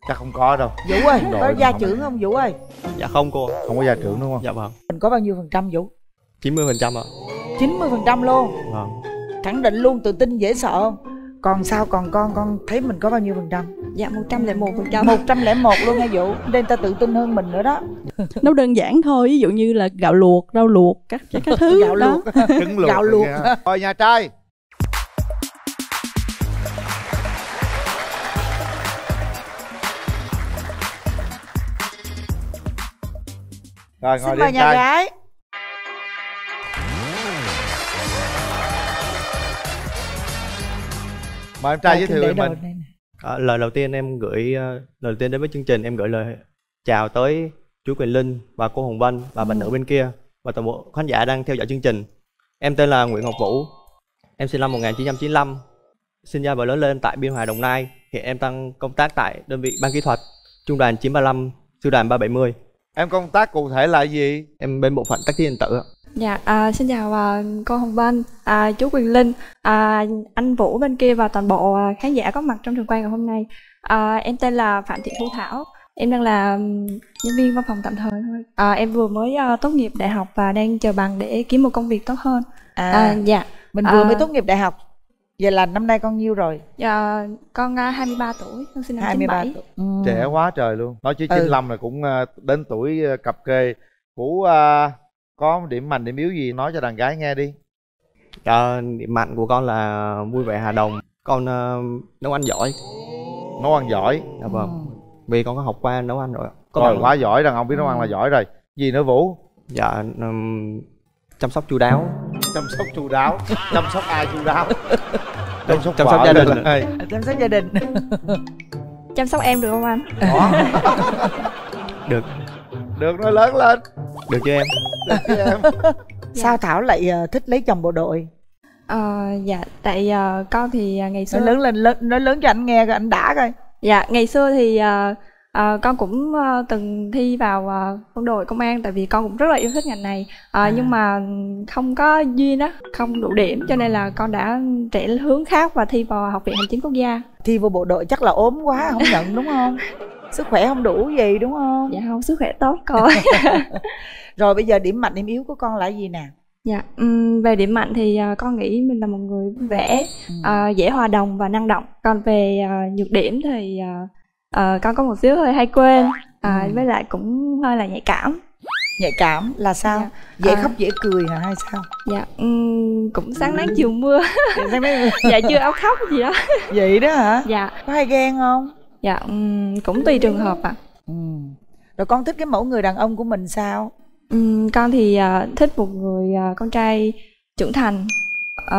Speaker 2: chắc không có đâu
Speaker 3: Vũ ơi,
Speaker 2: Đội
Speaker 3: có gia
Speaker 2: không-
Speaker 3: trưởng không Vũ ơi?
Speaker 16: Dạ không cô
Speaker 2: không có gia trưởng đúng không
Speaker 16: Dạ vâng
Speaker 3: Mình có bao nhiêu phần trăm Vũ?
Speaker 16: 90 phần trăm ạ
Speaker 3: 90 phần trăm luôn.
Speaker 16: Vâng
Speaker 3: Khẳng định luôn, tự tin dễ sợ không? Còn sao còn con con thấy mình có bao nhiêu phần trăm?
Speaker 4: Dạ 101 phần trăm.
Speaker 3: 101 luôn nha Vũ. Nên ta tự tin hơn mình nữa đó. [LAUGHS]
Speaker 17: nấu đơn giản thôi ví dụ như là gạo luộc rau luộc các các, các thứ [LAUGHS]
Speaker 3: Gạo
Speaker 17: đó
Speaker 3: luộc. [LAUGHS]
Speaker 2: trứng luộc
Speaker 3: Gạo luộc.
Speaker 2: rồi nhà trai rồi ngồi
Speaker 3: Xin
Speaker 2: đi
Speaker 3: mời nhà
Speaker 2: trai
Speaker 3: gái.
Speaker 2: Mời em trai giới thiệu về mình.
Speaker 16: À, lời đầu tiên em gửi ờ, lời đầu tiên đến với chương trình em gửi lời chào tới chú Quyền Linh và cô Hồng Vân và bạn nữ bên kia và toàn bộ khán giả đang theo dõi chương trình. Em tên là Nguyễn Ngọc Vũ. Em sinh năm 1995. Sinh ra và lớn lên tại Biên Hòa Đồng Nai. Hiện em đang công tác tại đơn vị ban kỹ thuật Trung đoàn 935, Sư đoàn 370.
Speaker 2: em công tác cụ thể là gì
Speaker 16: Em bên bộ phận tác thi điện tử ạ.
Speaker 4: Dạ, à, xin chào à, cô Hồng Vân, à, chú Quyền Linh, à, anh Vũ bên kia và toàn bộ à, khán giả có mặt trong trường quay ngày hôm nay. À, em tên là Phạm Thị Thu Thảo, em đang là nhân viên văn phòng tạm thời thôi. À, em vừa mới à, tốt nghiệp đại học và đang chờ bằng để kiếm một công việc tốt hơn.
Speaker 3: À,
Speaker 4: À, dạ.
Speaker 3: Mình vừa
Speaker 4: À,
Speaker 3: mới tốt nghiệp đại học. Vậy là năm nay con nhiêu rồi?
Speaker 4: Dạ, con à, 23 tuổi, con sinh năm
Speaker 3: 23
Speaker 4: 97.
Speaker 3: tuổi. Ừ.
Speaker 2: trẻ quá trời luôn nói chứ
Speaker 3: Ừ.
Speaker 2: 95 là cũng ờ, đến tuổi ờ, cập kê Vũ ờ, có điểm mạnh điểm yếu gì? Nói cho đàn gái nghe đi.
Speaker 16: Ờ, điểm mạnh của con là vui vẻ hòa đồng. Con ờ, nấu ăn giỏi.
Speaker 2: Nấu ăn giỏi?
Speaker 16: Dạ vâng. Vì con có học qua nấu ăn rồi. Ạ. có
Speaker 2: rồi quá giỏi đàn ông biết nấu ăn là giỏi rồi. Gì nữa vũ?
Speaker 16: Dạ ừm, chăm sóc chu đáo.
Speaker 2: Chăm sóc chu đáo. Chăm sóc ai chu đáo? Chăm sóc
Speaker 16: Chăm sóc gia đình.
Speaker 2: là
Speaker 3: chăm sóc gia đình.
Speaker 4: Chăm sóc em được không anh? [LAUGHS]
Speaker 16: Được
Speaker 2: được nói lớn lên.
Speaker 16: Được cho em?
Speaker 2: Được chứ em. [LAUGHS]
Speaker 3: Sao thảo lại ờ, thích lấy chồng bộ đội?
Speaker 4: Ờ, dạ tại ờ, con thì ờ, ngày xưa
Speaker 3: nói lớn lên lớn, nói lớn cho anh nghe coi anh đã coi.
Speaker 4: Dạ, ngày xưa thì ờ, ờ, con cũng ờ, từng thi vào ờ, quân đội công an tại vì con cũng rất là yêu thích ngành này. Ờ,
Speaker 3: À.
Speaker 4: Nhưng mà không có duyên á, không đủ điểm cho nên là con đã trẻ hướng khác và thi vào Học viện Hành chính Quốc gia.
Speaker 3: thi vô bộ đội chắc là ốm quá không nhận đúng không [LAUGHS] sức khỏe không đủ gì đúng không
Speaker 4: dạ không sức khỏe tốt con [LAUGHS]
Speaker 3: rồi bây giờ điểm mạnh điểm yếu của con là gì nè
Speaker 4: Dạ, về điểm mạnh thì ờ, con nghĩ mình là một người vẻ, ờ, dễ hòa đồng và năng động. Còn về ờ, nhược điểm thì con có một xíu hơi hay quên, ờ,
Speaker 3: Ừ.
Speaker 4: với lại cũng hơi là nhạy cảm.
Speaker 3: nhạy cảm là sao dễ
Speaker 4: À.
Speaker 3: khóc dễ cười hả hay sao
Speaker 4: Dạ, ừm, cũng sáng nắng chiều mưa.
Speaker 3: sáng nắng [LAUGHS]
Speaker 4: dạ chưa áo khóc gì đó.
Speaker 3: vậy đó hả
Speaker 4: Dạ.
Speaker 3: có hay ghen không
Speaker 4: Dạ, ừm, cũng tùy trường hợp ạ.
Speaker 3: rồi con thích cái mẫu người đàn ông của mình sao
Speaker 4: Ừm, con thì ờ, thích một người ờ, con trai trưởng thành, ờ,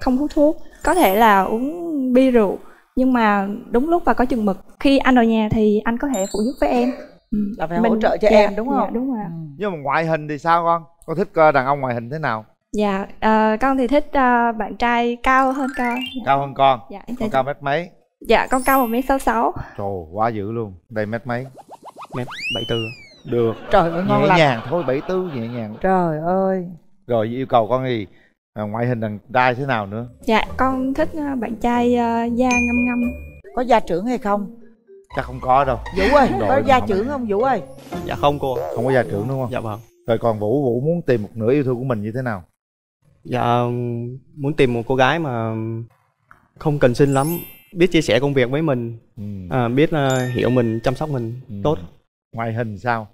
Speaker 4: không hút thuốc, có thể là uống bia rượu nhưng mà đúng lúc và có chừng mực. Khi anh ở nhà thì anh có thể phụ giúp với em. Ừm,
Speaker 3: là phải
Speaker 4: mình-
Speaker 3: hỗ trợ cho
Speaker 4: dạ,
Speaker 3: em đúng
Speaker 4: dạ,
Speaker 3: không
Speaker 4: đúng rồi ạ.
Speaker 2: nhưng mà ngoại hình thì sao con con thích ờ, đàn ông ngoại hình thế nào
Speaker 4: Dạ, ờ, con thì thích ờ, bạn trai cao hơn con.
Speaker 2: cao hơn con
Speaker 4: Dạ,
Speaker 2: con cao mét mấy
Speaker 4: Dạ, con cao một mét sáu sáu.
Speaker 2: trời quá dữ luôn. Đây mét mấy?
Speaker 16: Mét bảy tư.
Speaker 2: Được.
Speaker 3: Trời ơi ngon
Speaker 2: nhẹ
Speaker 3: lành.
Speaker 2: nhàng thôi bảy tư nhẹ nhàng.
Speaker 3: Trời ơi.
Speaker 2: Rồi yêu cầu con gì? À, ngoại hình đàn trai thế nào nữa?
Speaker 4: Dạ, con thích ờ, bạn trai ờ, da ngăm ngăm.
Speaker 3: có gia trưởng hay không?
Speaker 2: Chắc không có đâu.
Speaker 3: Vũ ơi có
Speaker 2: không-
Speaker 3: trưởng không vũ ơi?
Speaker 16: Dạ không cô.
Speaker 2: Không có gia trưởng đúng không?
Speaker 16: Dạ vâng.
Speaker 2: Rồi còn vũ vũ muốn tìm một nửa yêu thương của mình như thế nào?
Speaker 16: Dạ muốn tìm một cô gái mà không cần xinh lắm biết chia sẻ công việc với mình à, biết ờ, hiểu mình chăm sóc mình tốt.
Speaker 2: Ngoại hình sao?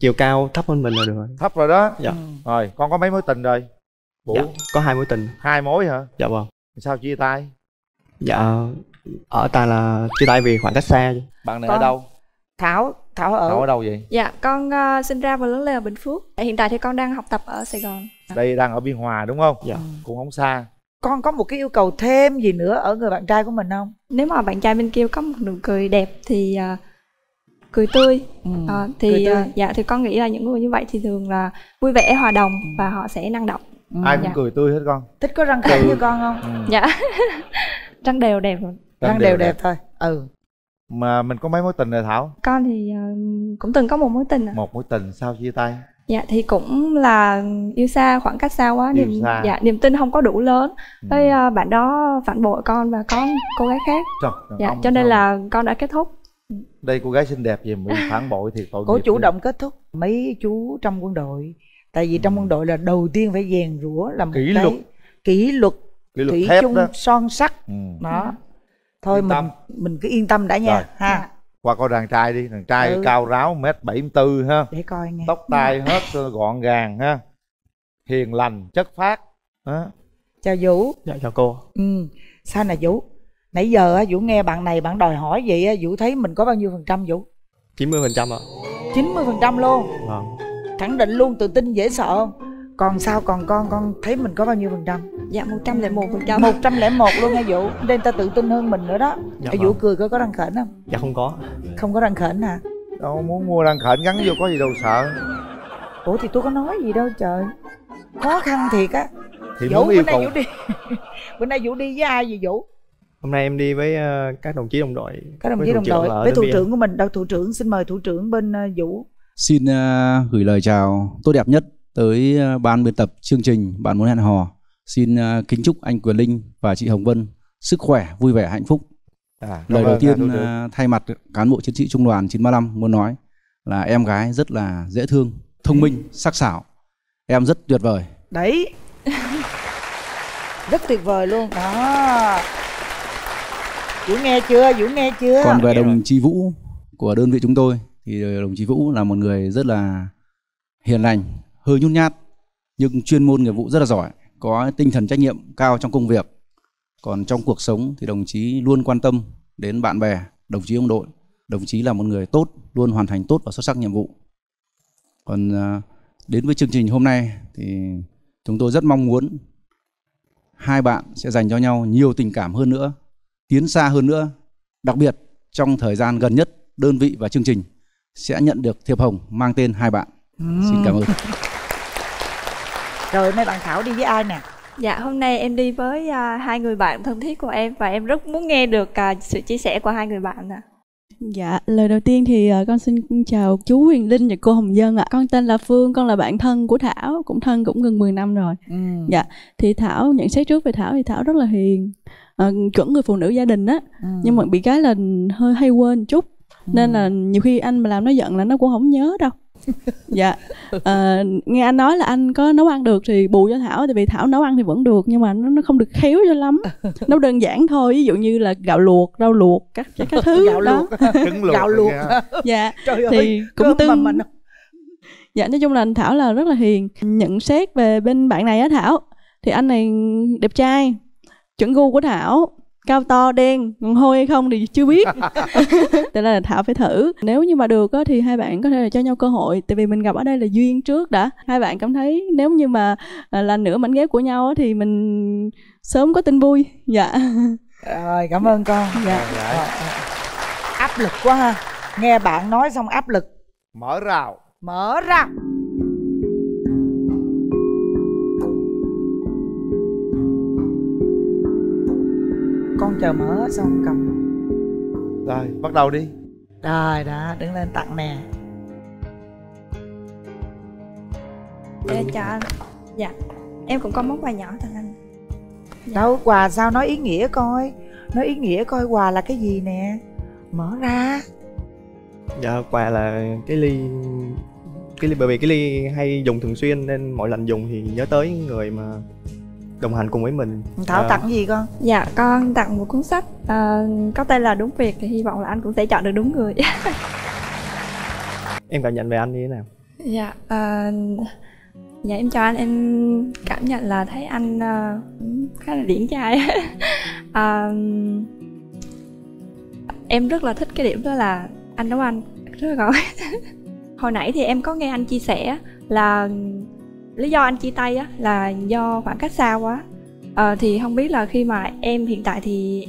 Speaker 16: Chiều cao thấp hơn mình là được rồi.
Speaker 2: Thấp rồi đó.
Speaker 16: Dạ.
Speaker 2: Rồi con có mấy mối tình rồi? Vũ
Speaker 16: dạ có hai mối tình.
Speaker 2: Hai mối hả?
Speaker 16: Dạ vâng.
Speaker 2: Sao chia tay?
Speaker 16: Dạ ở ta là chia tay vì khoảng cách xa
Speaker 2: bạn này
Speaker 4: Con-
Speaker 2: ở đâu?
Speaker 3: Thảo thảo ở
Speaker 2: Thảo ở đâu vậy?
Speaker 4: Dạ, con ờ, sinh ra và lớn lên ở Bình Phước. Hiện tại thì con đang học tập ở Sài Gòn.
Speaker 2: đây đang ở biên hòa đúng không?
Speaker 16: Dạ.
Speaker 2: Cũng không xa
Speaker 3: con có một cái yêu cầu thêm gì nữa ở người bạn trai của mình không
Speaker 4: Nếu mà bạn trai bên kia có một nụ cười đẹp thì ờ, cười tươi Ờ, thì
Speaker 3: cười tươi.
Speaker 4: ờ, dạ thì con nghĩ là những người như vậy thì thường là vui vẻ hòa đồng và họ sẽ năng động.
Speaker 2: ai cũng
Speaker 4: Dạ.
Speaker 2: cười tươi hết con
Speaker 3: thích có răng khểnh như con không
Speaker 2: Ừ.
Speaker 4: Dạ. [LAUGHS] Răng đều đẹp rồi.
Speaker 3: răng đều đẹp thôi ừ
Speaker 2: mà mình có mấy mối tình rồi thảo
Speaker 4: Con thì ờ, cũng từng có một mối tình ạ.
Speaker 2: một mối tình sao chia tay
Speaker 4: Dạ thì cũng là yêu xa khoảng cách xa quá
Speaker 2: Yêu
Speaker 4: niềm
Speaker 2: xa.
Speaker 4: dạ niềm tin không có đủ lớn. Với ờ, bạn đó phản bội con và có cô gái khác.
Speaker 2: Trời,
Speaker 4: Dạ cho nên
Speaker 2: sao?
Speaker 4: là con đã kết thúc.
Speaker 2: đây cô gái xinh đẹp gì mà [LAUGHS] phản bội thì tội
Speaker 3: cố
Speaker 2: nghiệp
Speaker 3: chủ động kết thúc mấy chú trong quân đội tại vì trong quân đội là đầu tiên phải rèn rũa là một
Speaker 2: Kỷ
Speaker 3: cái
Speaker 2: luật.
Speaker 3: kỷ luật
Speaker 2: Kỷ luật
Speaker 3: thủy
Speaker 2: thép
Speaker 3: chung
Speaker 2: đó.
Speaker 3: son sắt
Speaker 2: Ừ.
Speaker 3: đó thôi
Speaker 2: Yên
Speaker 3: mình
Speaker 2: tâm.
Speaker 3: mình cứ yên tâm đã nha
Speaker 2: Rồi.
Speaker 3: ha
Speaker 2: qua coi đàn trai đi đàn trai
Speaker 3: Ừ.
Speaker 2: cao ráo mét bảy tư ha.
Speaker 3: Để coi nghe.
Speaker 2: Tóc tai hết ờ, [LAUGHS] gọn gàng ha. Hiền lành chất phát đó.
Speaker 3: chào vũ.
Speaker 16: Dạ chào cô.
Speaker 3: Ừ sao nè vũ? Nãy giờ á vũ nghe bạn này bạn đòi hỏi vậy á vũ thấy mình có bao nhiêu phần trăm vũ?
Speaker 16: 90 phần trăm ạ.
Speaker 3: 90 phần trăm luôn.
Speaker 16: Vâng.
Speaker 3: Khẳng định luôn tự tin dễ sợ không còn sao? Còn con con thấy mình có bao nhiêu phần trăm?
Speaker 4: Dạ 101 phần trăm.
Speaker 3: một trăm lẻ một luôn nha vũ? Nên ta tự tin hơn mình nữa đó.
Speaker 16: Dạ
Speaker 3: Ê,
Speaker 16: vâng.
Speaker 3: vũ cười coi có răng khểnh không?
Speaker 16: Dạ không có.
Speaker 3: Không có răng khểnh hả?
Speaker 2: Đâu muốn mua răng khểnh gắn vô có gì đâu sợ.
Speaker 3: Ủa thì tôi có nói gì đâu trời. Khó khăn thiệt á.
Speaker 2: Thì
Speaker 3: vũ
Speaker 2: muốn
Speaker 3: bữa
Speaker 2: yêu
Speaker 3: nay
Speaker 2: cầu.
Speaker 3: Vũ đi. [LAUGHS] Bữa nay vũ đi với ai vậy vũ?
Speaker 16: Hôm nay em đi với ờ, các đồng chí đồng đội
Speaker 3: các đồng chí đồng đội
Speaker 16: ở
Speaker 3: với thủ trưởng của mình. Đâu thủ trưởng? Xin mời thủ trưởng bên ờ, vũ.
Speaker 18: Xin ờ, gửi lời chào. Tốt đẹp nhất tới ờ, ban biên tập chương trình Bạn muốn hẹn hò. Xin ờ, kính chúc anh Quyền Linh và chị Hồng Vân sức khỏe, vui vẻ, hạnh phúc.
Speaker 2: À,
Speaker 18: lời đầu tiên ờ, thay mặt cán bộ chiến sĩ trung đoàn 935 muốn nói là em gái rất là dễ thương, thông minh, sắc sảo. Em rất tuyệt vời.
Speaker 3: đấy [LAUGHS] rất tuyệt vời luôn đó vũ nghe chưa vũ nghe chưa
Speaker 18: Còn về đồng chí Vũ của đơn vị chúng tôi thì đồng chí Vũ là một người rất là hiền lành, hơi nhút nhát nhưng chuyên môn nghiệp vụ rất là giỏi có tinh thần trách nhiệm cao trong công việc. Còn trong cuộc sống thì đồng chí luôn quan tâm đến bạn bè đồng chí ông đội. Đồng chí là một người tốt luôn hoàn thành tốt và xuất sắc nhiệm vụ. Còn à, đến với chương trình hôm nay thì chúng tôi rất mong muốn hai bạn sẽ dành cho nhau nhiều tình cảm hơn nữa tiến xa hơn nữa. Đặc biệt trong thời gian gần nhất đơn vị và chương trình sẽ nhận được thiệp hồng mang tên hai bạn. Xin cảm ơn [LAUGHS]
Speaker 3: rồi nay bạn thảo đi với ai nè
Speaker 4: Dạ hôm nay em đi với à, hai người bạn thân thiết của em và em rất muốn nghe được à, sự chia sẻ của hai người bạn ạ.
Speaker 17: Dạ, lời đầu tiên thì ờ, con xin chào chú Huyền Linh và cô Hồng Dân ạ. Con tên là Phương, con là bạn thân của Thảo, cũng thân cũng gần 10 năm rồi.
Speaker 3: Ừ.
Speaker 17: Dạ, thì Thảo nhận xét trước về Thảo thì Thảo rất là hiền, ờ, chuẩn người phụ nữ gia đình á.
Speaker 3: Ừ.
Speaker 17: Nhưng mà bị cái là hơi hay quên chút. Nên là nhiều khi anh mà làm nó giận là nó cũng không nhớ đâu. [LAUGHS] dạ ờ, nghe anh nói là anh có nấu ăn được thì bù cho thảo tại vì thảo nấu ăn thì vẫn được nhưng mà nó, nó không được khéo cho lắm. Nấu đơn giản thôi ví dụ như là gạo luộc rau luộc các các, các thứ
Speaker 3: Gạo
Speaker 17: đó.
Speaker 3: luộc, [LAUGHS] trứng luộc Gạo luộc. [LAUGHS]
Speaker 17: dạ
Speaker 3: Trời
Speaker 17: thì
Speaker 3: ơi,
Speaker 17: cũng
Speaker 3: cơm mà
Speaker 17: tương
Speaker 3: mình-
Speaker 17: dạ nói chung là anh thảo là rất là hiền. Nhận xét về bên bạn này á thảo thì anh này đẹp trai chuẩn gu của thảo cao to đen còn hôi hay không thì chưa biết. [LAUGHS] Thế là Thảo phải thử. Nếu như mà được á, thì hai bạn có thể là cho nhau cơ hội Tại vì mình gặp ở đây là duyên trước đã. Hai bạn cảm thấy nếu như mà à, là nửa mảnh ghép của nhau á, Thì mình sớm có tin vui. Dạ.
Speaker 3: Rồi cảm ơn con.
Speaker 17: Dạ.
Speaker 3: Rồi, Áp lực quá ha. Nghe bạn nói xong áp lực.
Speaker 2: Mở rào.
Speaker 3: Mở ra Con chờ mở xong cầm
Speaker 2: Rồi bắt đầu đi
Speaker 3: Rồi đó đứng lên tặng nè
Speaker 4: Dạ chào anh. Dạ. Em cũng có món quà nhỏ tặng anh.
Speaker 3: Đâu quà sao nói ý nghĩa coi Nói ý nghĩa coi quà là cái gì nè Mở ra
Speaker 16: Dạ quà là cái ly cái ly bởi vì cái ly hay dùng thường xuyên nên mỗi lần dùng thì nhớ tới người mà đồng hành cùng với mình.
Speaker 3: Thảo
Speaker 16: Dạ.
Speaker 3: tặng gì con
Speaker 4: Dạ con tặng một cuốn sách à, có tên là Đúng Việc thì hy vọng là anh cũng sẽ chọn được đúng người. [LAUGHS]
Speaker 16: Em cảm nhận về anh như thế nào?
Speaker 4: dạ à, dạ em chào anh em cảm nhận là thấy anh à, cũng khá là điển trai. à, [LAUGHS] em rất là thích cái điểm đó là anh nấu ăn rất là ngon. [LAUGHS] Hồi nãy thì em có nghe anh chia sẻ là lý do anh chia tay á là do khoảng cách xa quá. à, thì không biết là khi mà em hiện tại thì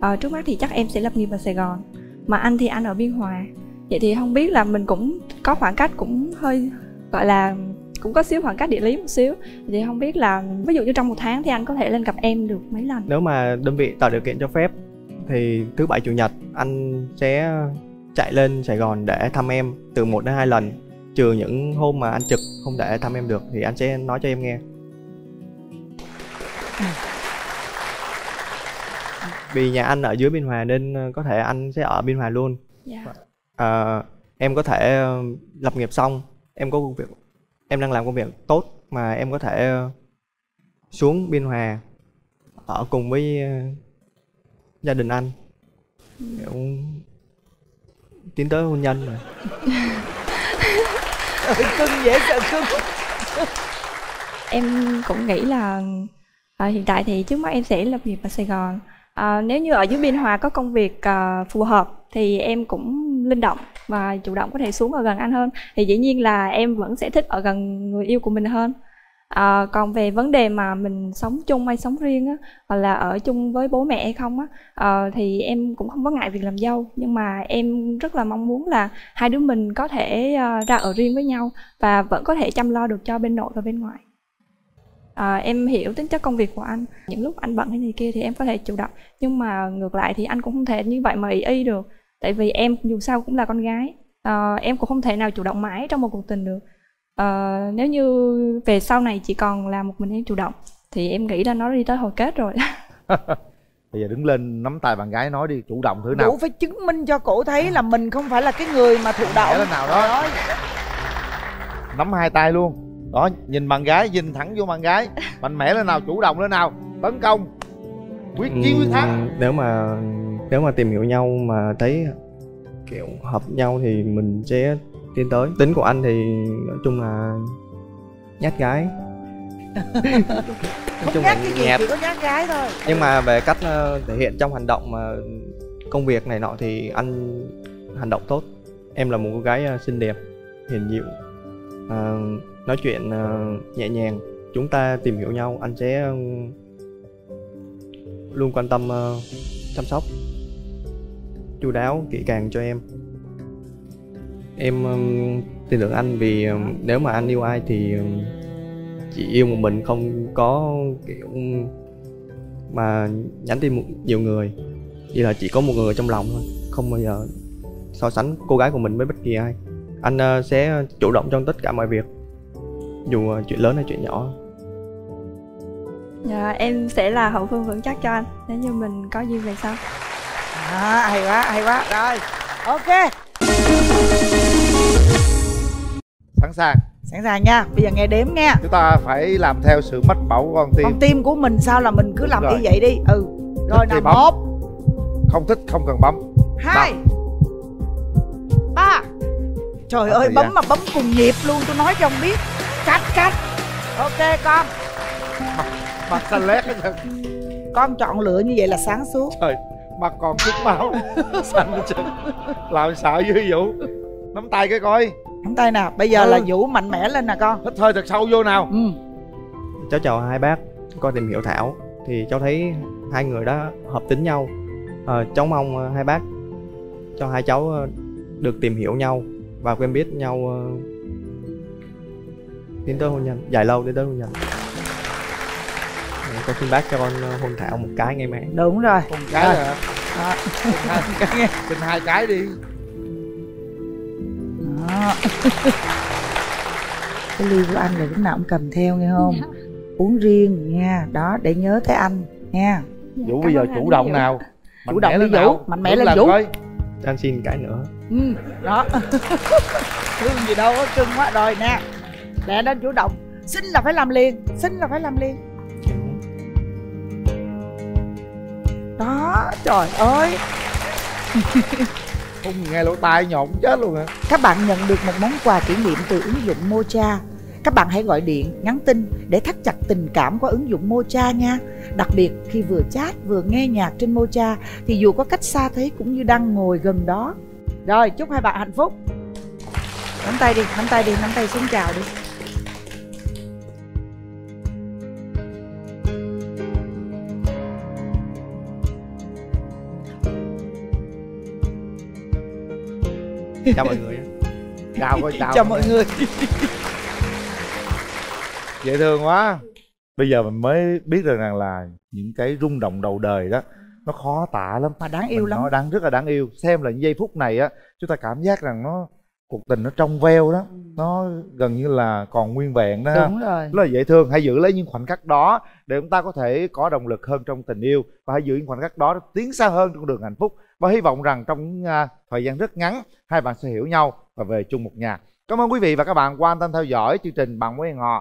Speaker 4: à, trước mắt thì chắc em sẽ lập nghiệp ở Sài Gòn mà anh thì anh ở Biên Hòa. Vậy thì không biết là mình cũng có khoảng cách cũng hơi gọi là cũng có xíu khoảng cách địa lý một xíu. Thì không biết là ví dụ như trong một tháng thì anh có thể lên gặp em được mấy lần?
Speaker 16: Nếu mà đơn vị tạo điều kiện cho phép thì thứ bảy chủ nhật anh sẽ chạy lên Sài Gòn để thăm em từ một đến hai lần trừ những hôm mà anh trực không thể thăm em được thì anh sẽ nói cho em nghe. Vì nhà anh ở dưới Biên Hòa nên ờ, có thể anh sẽ ở Biên Hòa luôn.
Speaker 4: Dạ.
Speaker 16: Ờ, em có thể ờ, lập nghiệp xong em có công việc em đang làm công việc tốt mà em có thể xuống Biên Hòa ở cùng với gia đình anh. Kiểu tiến tới hôn nhân rồi [LAUGHS]
Speaker 3: cưng dễ sợ cưng.
Speaker 4: Em cũng nghĩ là à, hiện tại thì trước mắt em sẽ lập nghiệp ở Sài Gòn. À, nếu như ở dưới Biên Hòa có công việc à, phù hợp thì em cũng linh động và chủ động có thể xuống ở gần anh hơn. Thì dĩ nhiên là em vẫn sẽ thích ở gần người yêu của mình hơn à, còn về vấn đề mà mình sống chung hay sống riêng á hoặc là ở chung với bố mẹ hay không á à, thì em cũng không có ngại việc làm dâu. Nhưng mà em rất là mong muốn là hai đứa mình có thể uh, ra ở riêng với nhau và vẫn có thể chăm lo được cho bên nội và bên ngoại. À, em hiểu tính chất công việc của anh. Những lúc anh bận hay này kia thì em có thể chủ động nhưng mà ngược lại thì anh cũng không thể như vậy mà ý y được tại vì em dù sao cũng là con gái. À, em cũng không thể nào chủ động mãi trong một cuộc tình được à, nếu như về sau này chỉ còn là một mình em chủ động thì em nghĩ là nó đi tới hồi kết rồi. [LAUGHS]
Speaker 2: Bây giờ đứng lên nắm tay bạn gái nói đi chủ động thử nào.
Speaker 3: Đủ phải chứng minh cho cổ thấy là mình không phải là cái người mà thụ động.
Speaker 2: Lên nào đó.
Speaker 3: Đó.
Speaker 2: nắm hai tay luôn. Đó nhìn bạn gái nhìn thẳng vô bạn gái. Mạnh mẽ lên nào chủ động lên nào. Tấn công. Quyết chiến quyết thắng.
Speaker 16: Nếu mà nếu mà tìm hiểu nhau mà thấy kiểu hợp nhau thì mình sẽ tiến tới. Tính của anh thì nói chung là nhát gái. [LAUGHS]
Speaker 3: Không nhát cái gì chỉ có nhát gái thôi.
Speaker 16: Nhưng mà về cách ờ, thể hiện trong hành động mà công việc này nọ thì anh hành động tốt. Em là một cô gái ờ, xinh đẹp hiền dịu. À, nói chuyện uh, nhẹ nhàng. Chúng ta tìm hiểu nhau anh sẽ uh, luôn quan tâm uh, chăm sóc chu đáo kỹ càng cho em em um, tin tưởng anh vì um, nếu mà anh yêu ai thì um, chỉ yêu một mình không có kiểu mà nhắn tin một nhiều người. Chỉ là chỉ có một người trong lòng thôi không bao giờ so sánh cô gái của mình với bất kỳ ai. Anh uh, sẽ chủ động trong tất cả mọi việc dù uh, chuyện lớn hay chuyện nhỏ.
Speaker 19: Dạ em sẽ là hậu phương vững chắc cho anh. Nếu như mình có duyên về sau
Speaker 3: à, hay quá hay quá. Rồi ok
Speaker 2: sẵn sàng.
Speaker 3: Sẵn sàng nha. Bây giờ nghe đếm nha
Speaker 2: chúng ta phải làm theo sự mách bảo của con tim.
Speaker 3: Con tim của mình sao là mình cứ làm
Speaker 2: rồi.
Speaker 3: y vậy đi? Ừ. Rồi nào
Speaker 2: bấm.
Speaker 3: một.
Speaker 2: Không thích không cần bấm.
Speaker 3: Hai. Ba. Trời ơi
Speaker 2: thời
Speaker 3: bấm
Speaker 2: gian.
Speaker 3: mà bấm cùng nhịp luôn tôi nói cho ông biết. Cách cách ok con.
Speaker 2: Mặt xanh lét
Speaker 3: con chọn lựa như vậy là sáng suốt.
Speaker 2: Trời mặt còn chút máu. [LAUGHS] Xanh hết trơn. Làm sợ dữ vụ nắm tay cái coi
Speaker 3: nắm tay nào. Bây giờ
Speaker 2: Ừ.
Speaker 3: là vũ mạnh mẽ lên nè con.
Speaker 2: Hít hơi thật sâu vô nào.
Speaker 3: Ừ.
Speaker 16: cháu chào hai bác qua tìm hiểu thảo. Thì cháu thấy hai người đó hợp tính nhau. Ờ, cháu mong ờ, hai bác cho hai cháu ờ, được tìm hiểu nhau và quen biết nhau tiến tới hôn nhân. Dài lâu tiến tới hôn nhân. Con xin bác cho con hôn thảo một cái ngay mẹ.
Speaker 3: Đúng rồi.
Speaker 2: Một cái
Speaker 3: Rồi.
Speaker 2: rồi
Speaker 3: Đó.
Speaker 2: hai, [LAUGHS] xin hai cái đi
Speaker 3: Đó. cái ly của anh là lúc nào cũng cầm theo nghe không? Uống riêng nha. Đó để nhớ tới anh nha.
Speaker 2: Vũ bây giờ chủ động nào?
Speaker 3: Chủ động đi
Speaker 2: lên
Speaker 3: vũ.
Speaker 2: nào.
Speaker 3: mạnh mẽ lên vũ.
Speaker 16: anh xin cái nữa.
Speaker 3: Ừ đó. [LAUGHS] Thương gì đâu có cưng quá rồi nè. Để nó chủ động. Xin là phải làm liền xin là phải làm liền. Đó trời ơi [LAUGHS]
Speaker 2: không nghe lỗ tai nhộn chết luôn hả
Speaker 3: các bạn nhận được một món quà kỷ niệm từ ứng dụng Mocha các bạn hãy gọi điện, nhắn tin để thắt chặt tình cảm qua ứng dụng Mocha nha. Đặc biệt khi vừa chat vừa nghe nhạc trên Mocha thì dù có cách xa thế cũng như đang ngồi gần đó. Rồi, chúc hai bạn hạnh phúc. Nắm tay đi, nắm tay đi, nắm tay xuống chào đi.
Speaker 16: Chào mọi người
Speaker 2: chào coi chào
Speaker 3: Chào mọi người. [LAUGHS]
Speaker 2: dễ thương quá. Bây giờ mình mới biết được rằng là những cái rung động đầu đời đó nó khó tả lắm.
Speaker 3: Mà đáng yêu
Speaker 2: Mình
Speaker 3: lắm.
Speaker 2: nó đáng rất là đáng yêu. Xem là những giây phút này á chúng ta cảm giác rằng nó cuộc tình nó trong veo đó. Nó gần như là còn nguyên vẹn đó.
Speaker 3: Đúng rồi.
Speaker 2: rất là dễ thương. Hãy giữ lấy những khoảnh khắc đó để chúng ta có thể có động lực hơn trong tình yêu. Và hãy giữ những khoảnh khắc đó để tiến xa hơn trong đường hạnh phúc và hy vọng rằng trong à, thời gian rất ngắn, hai bạn sẽ hiểu nhau và về chung một nhà. Cảm ơn quý vị và các bạn quan tâm theo dõi chương trình bạn với hẹn hò.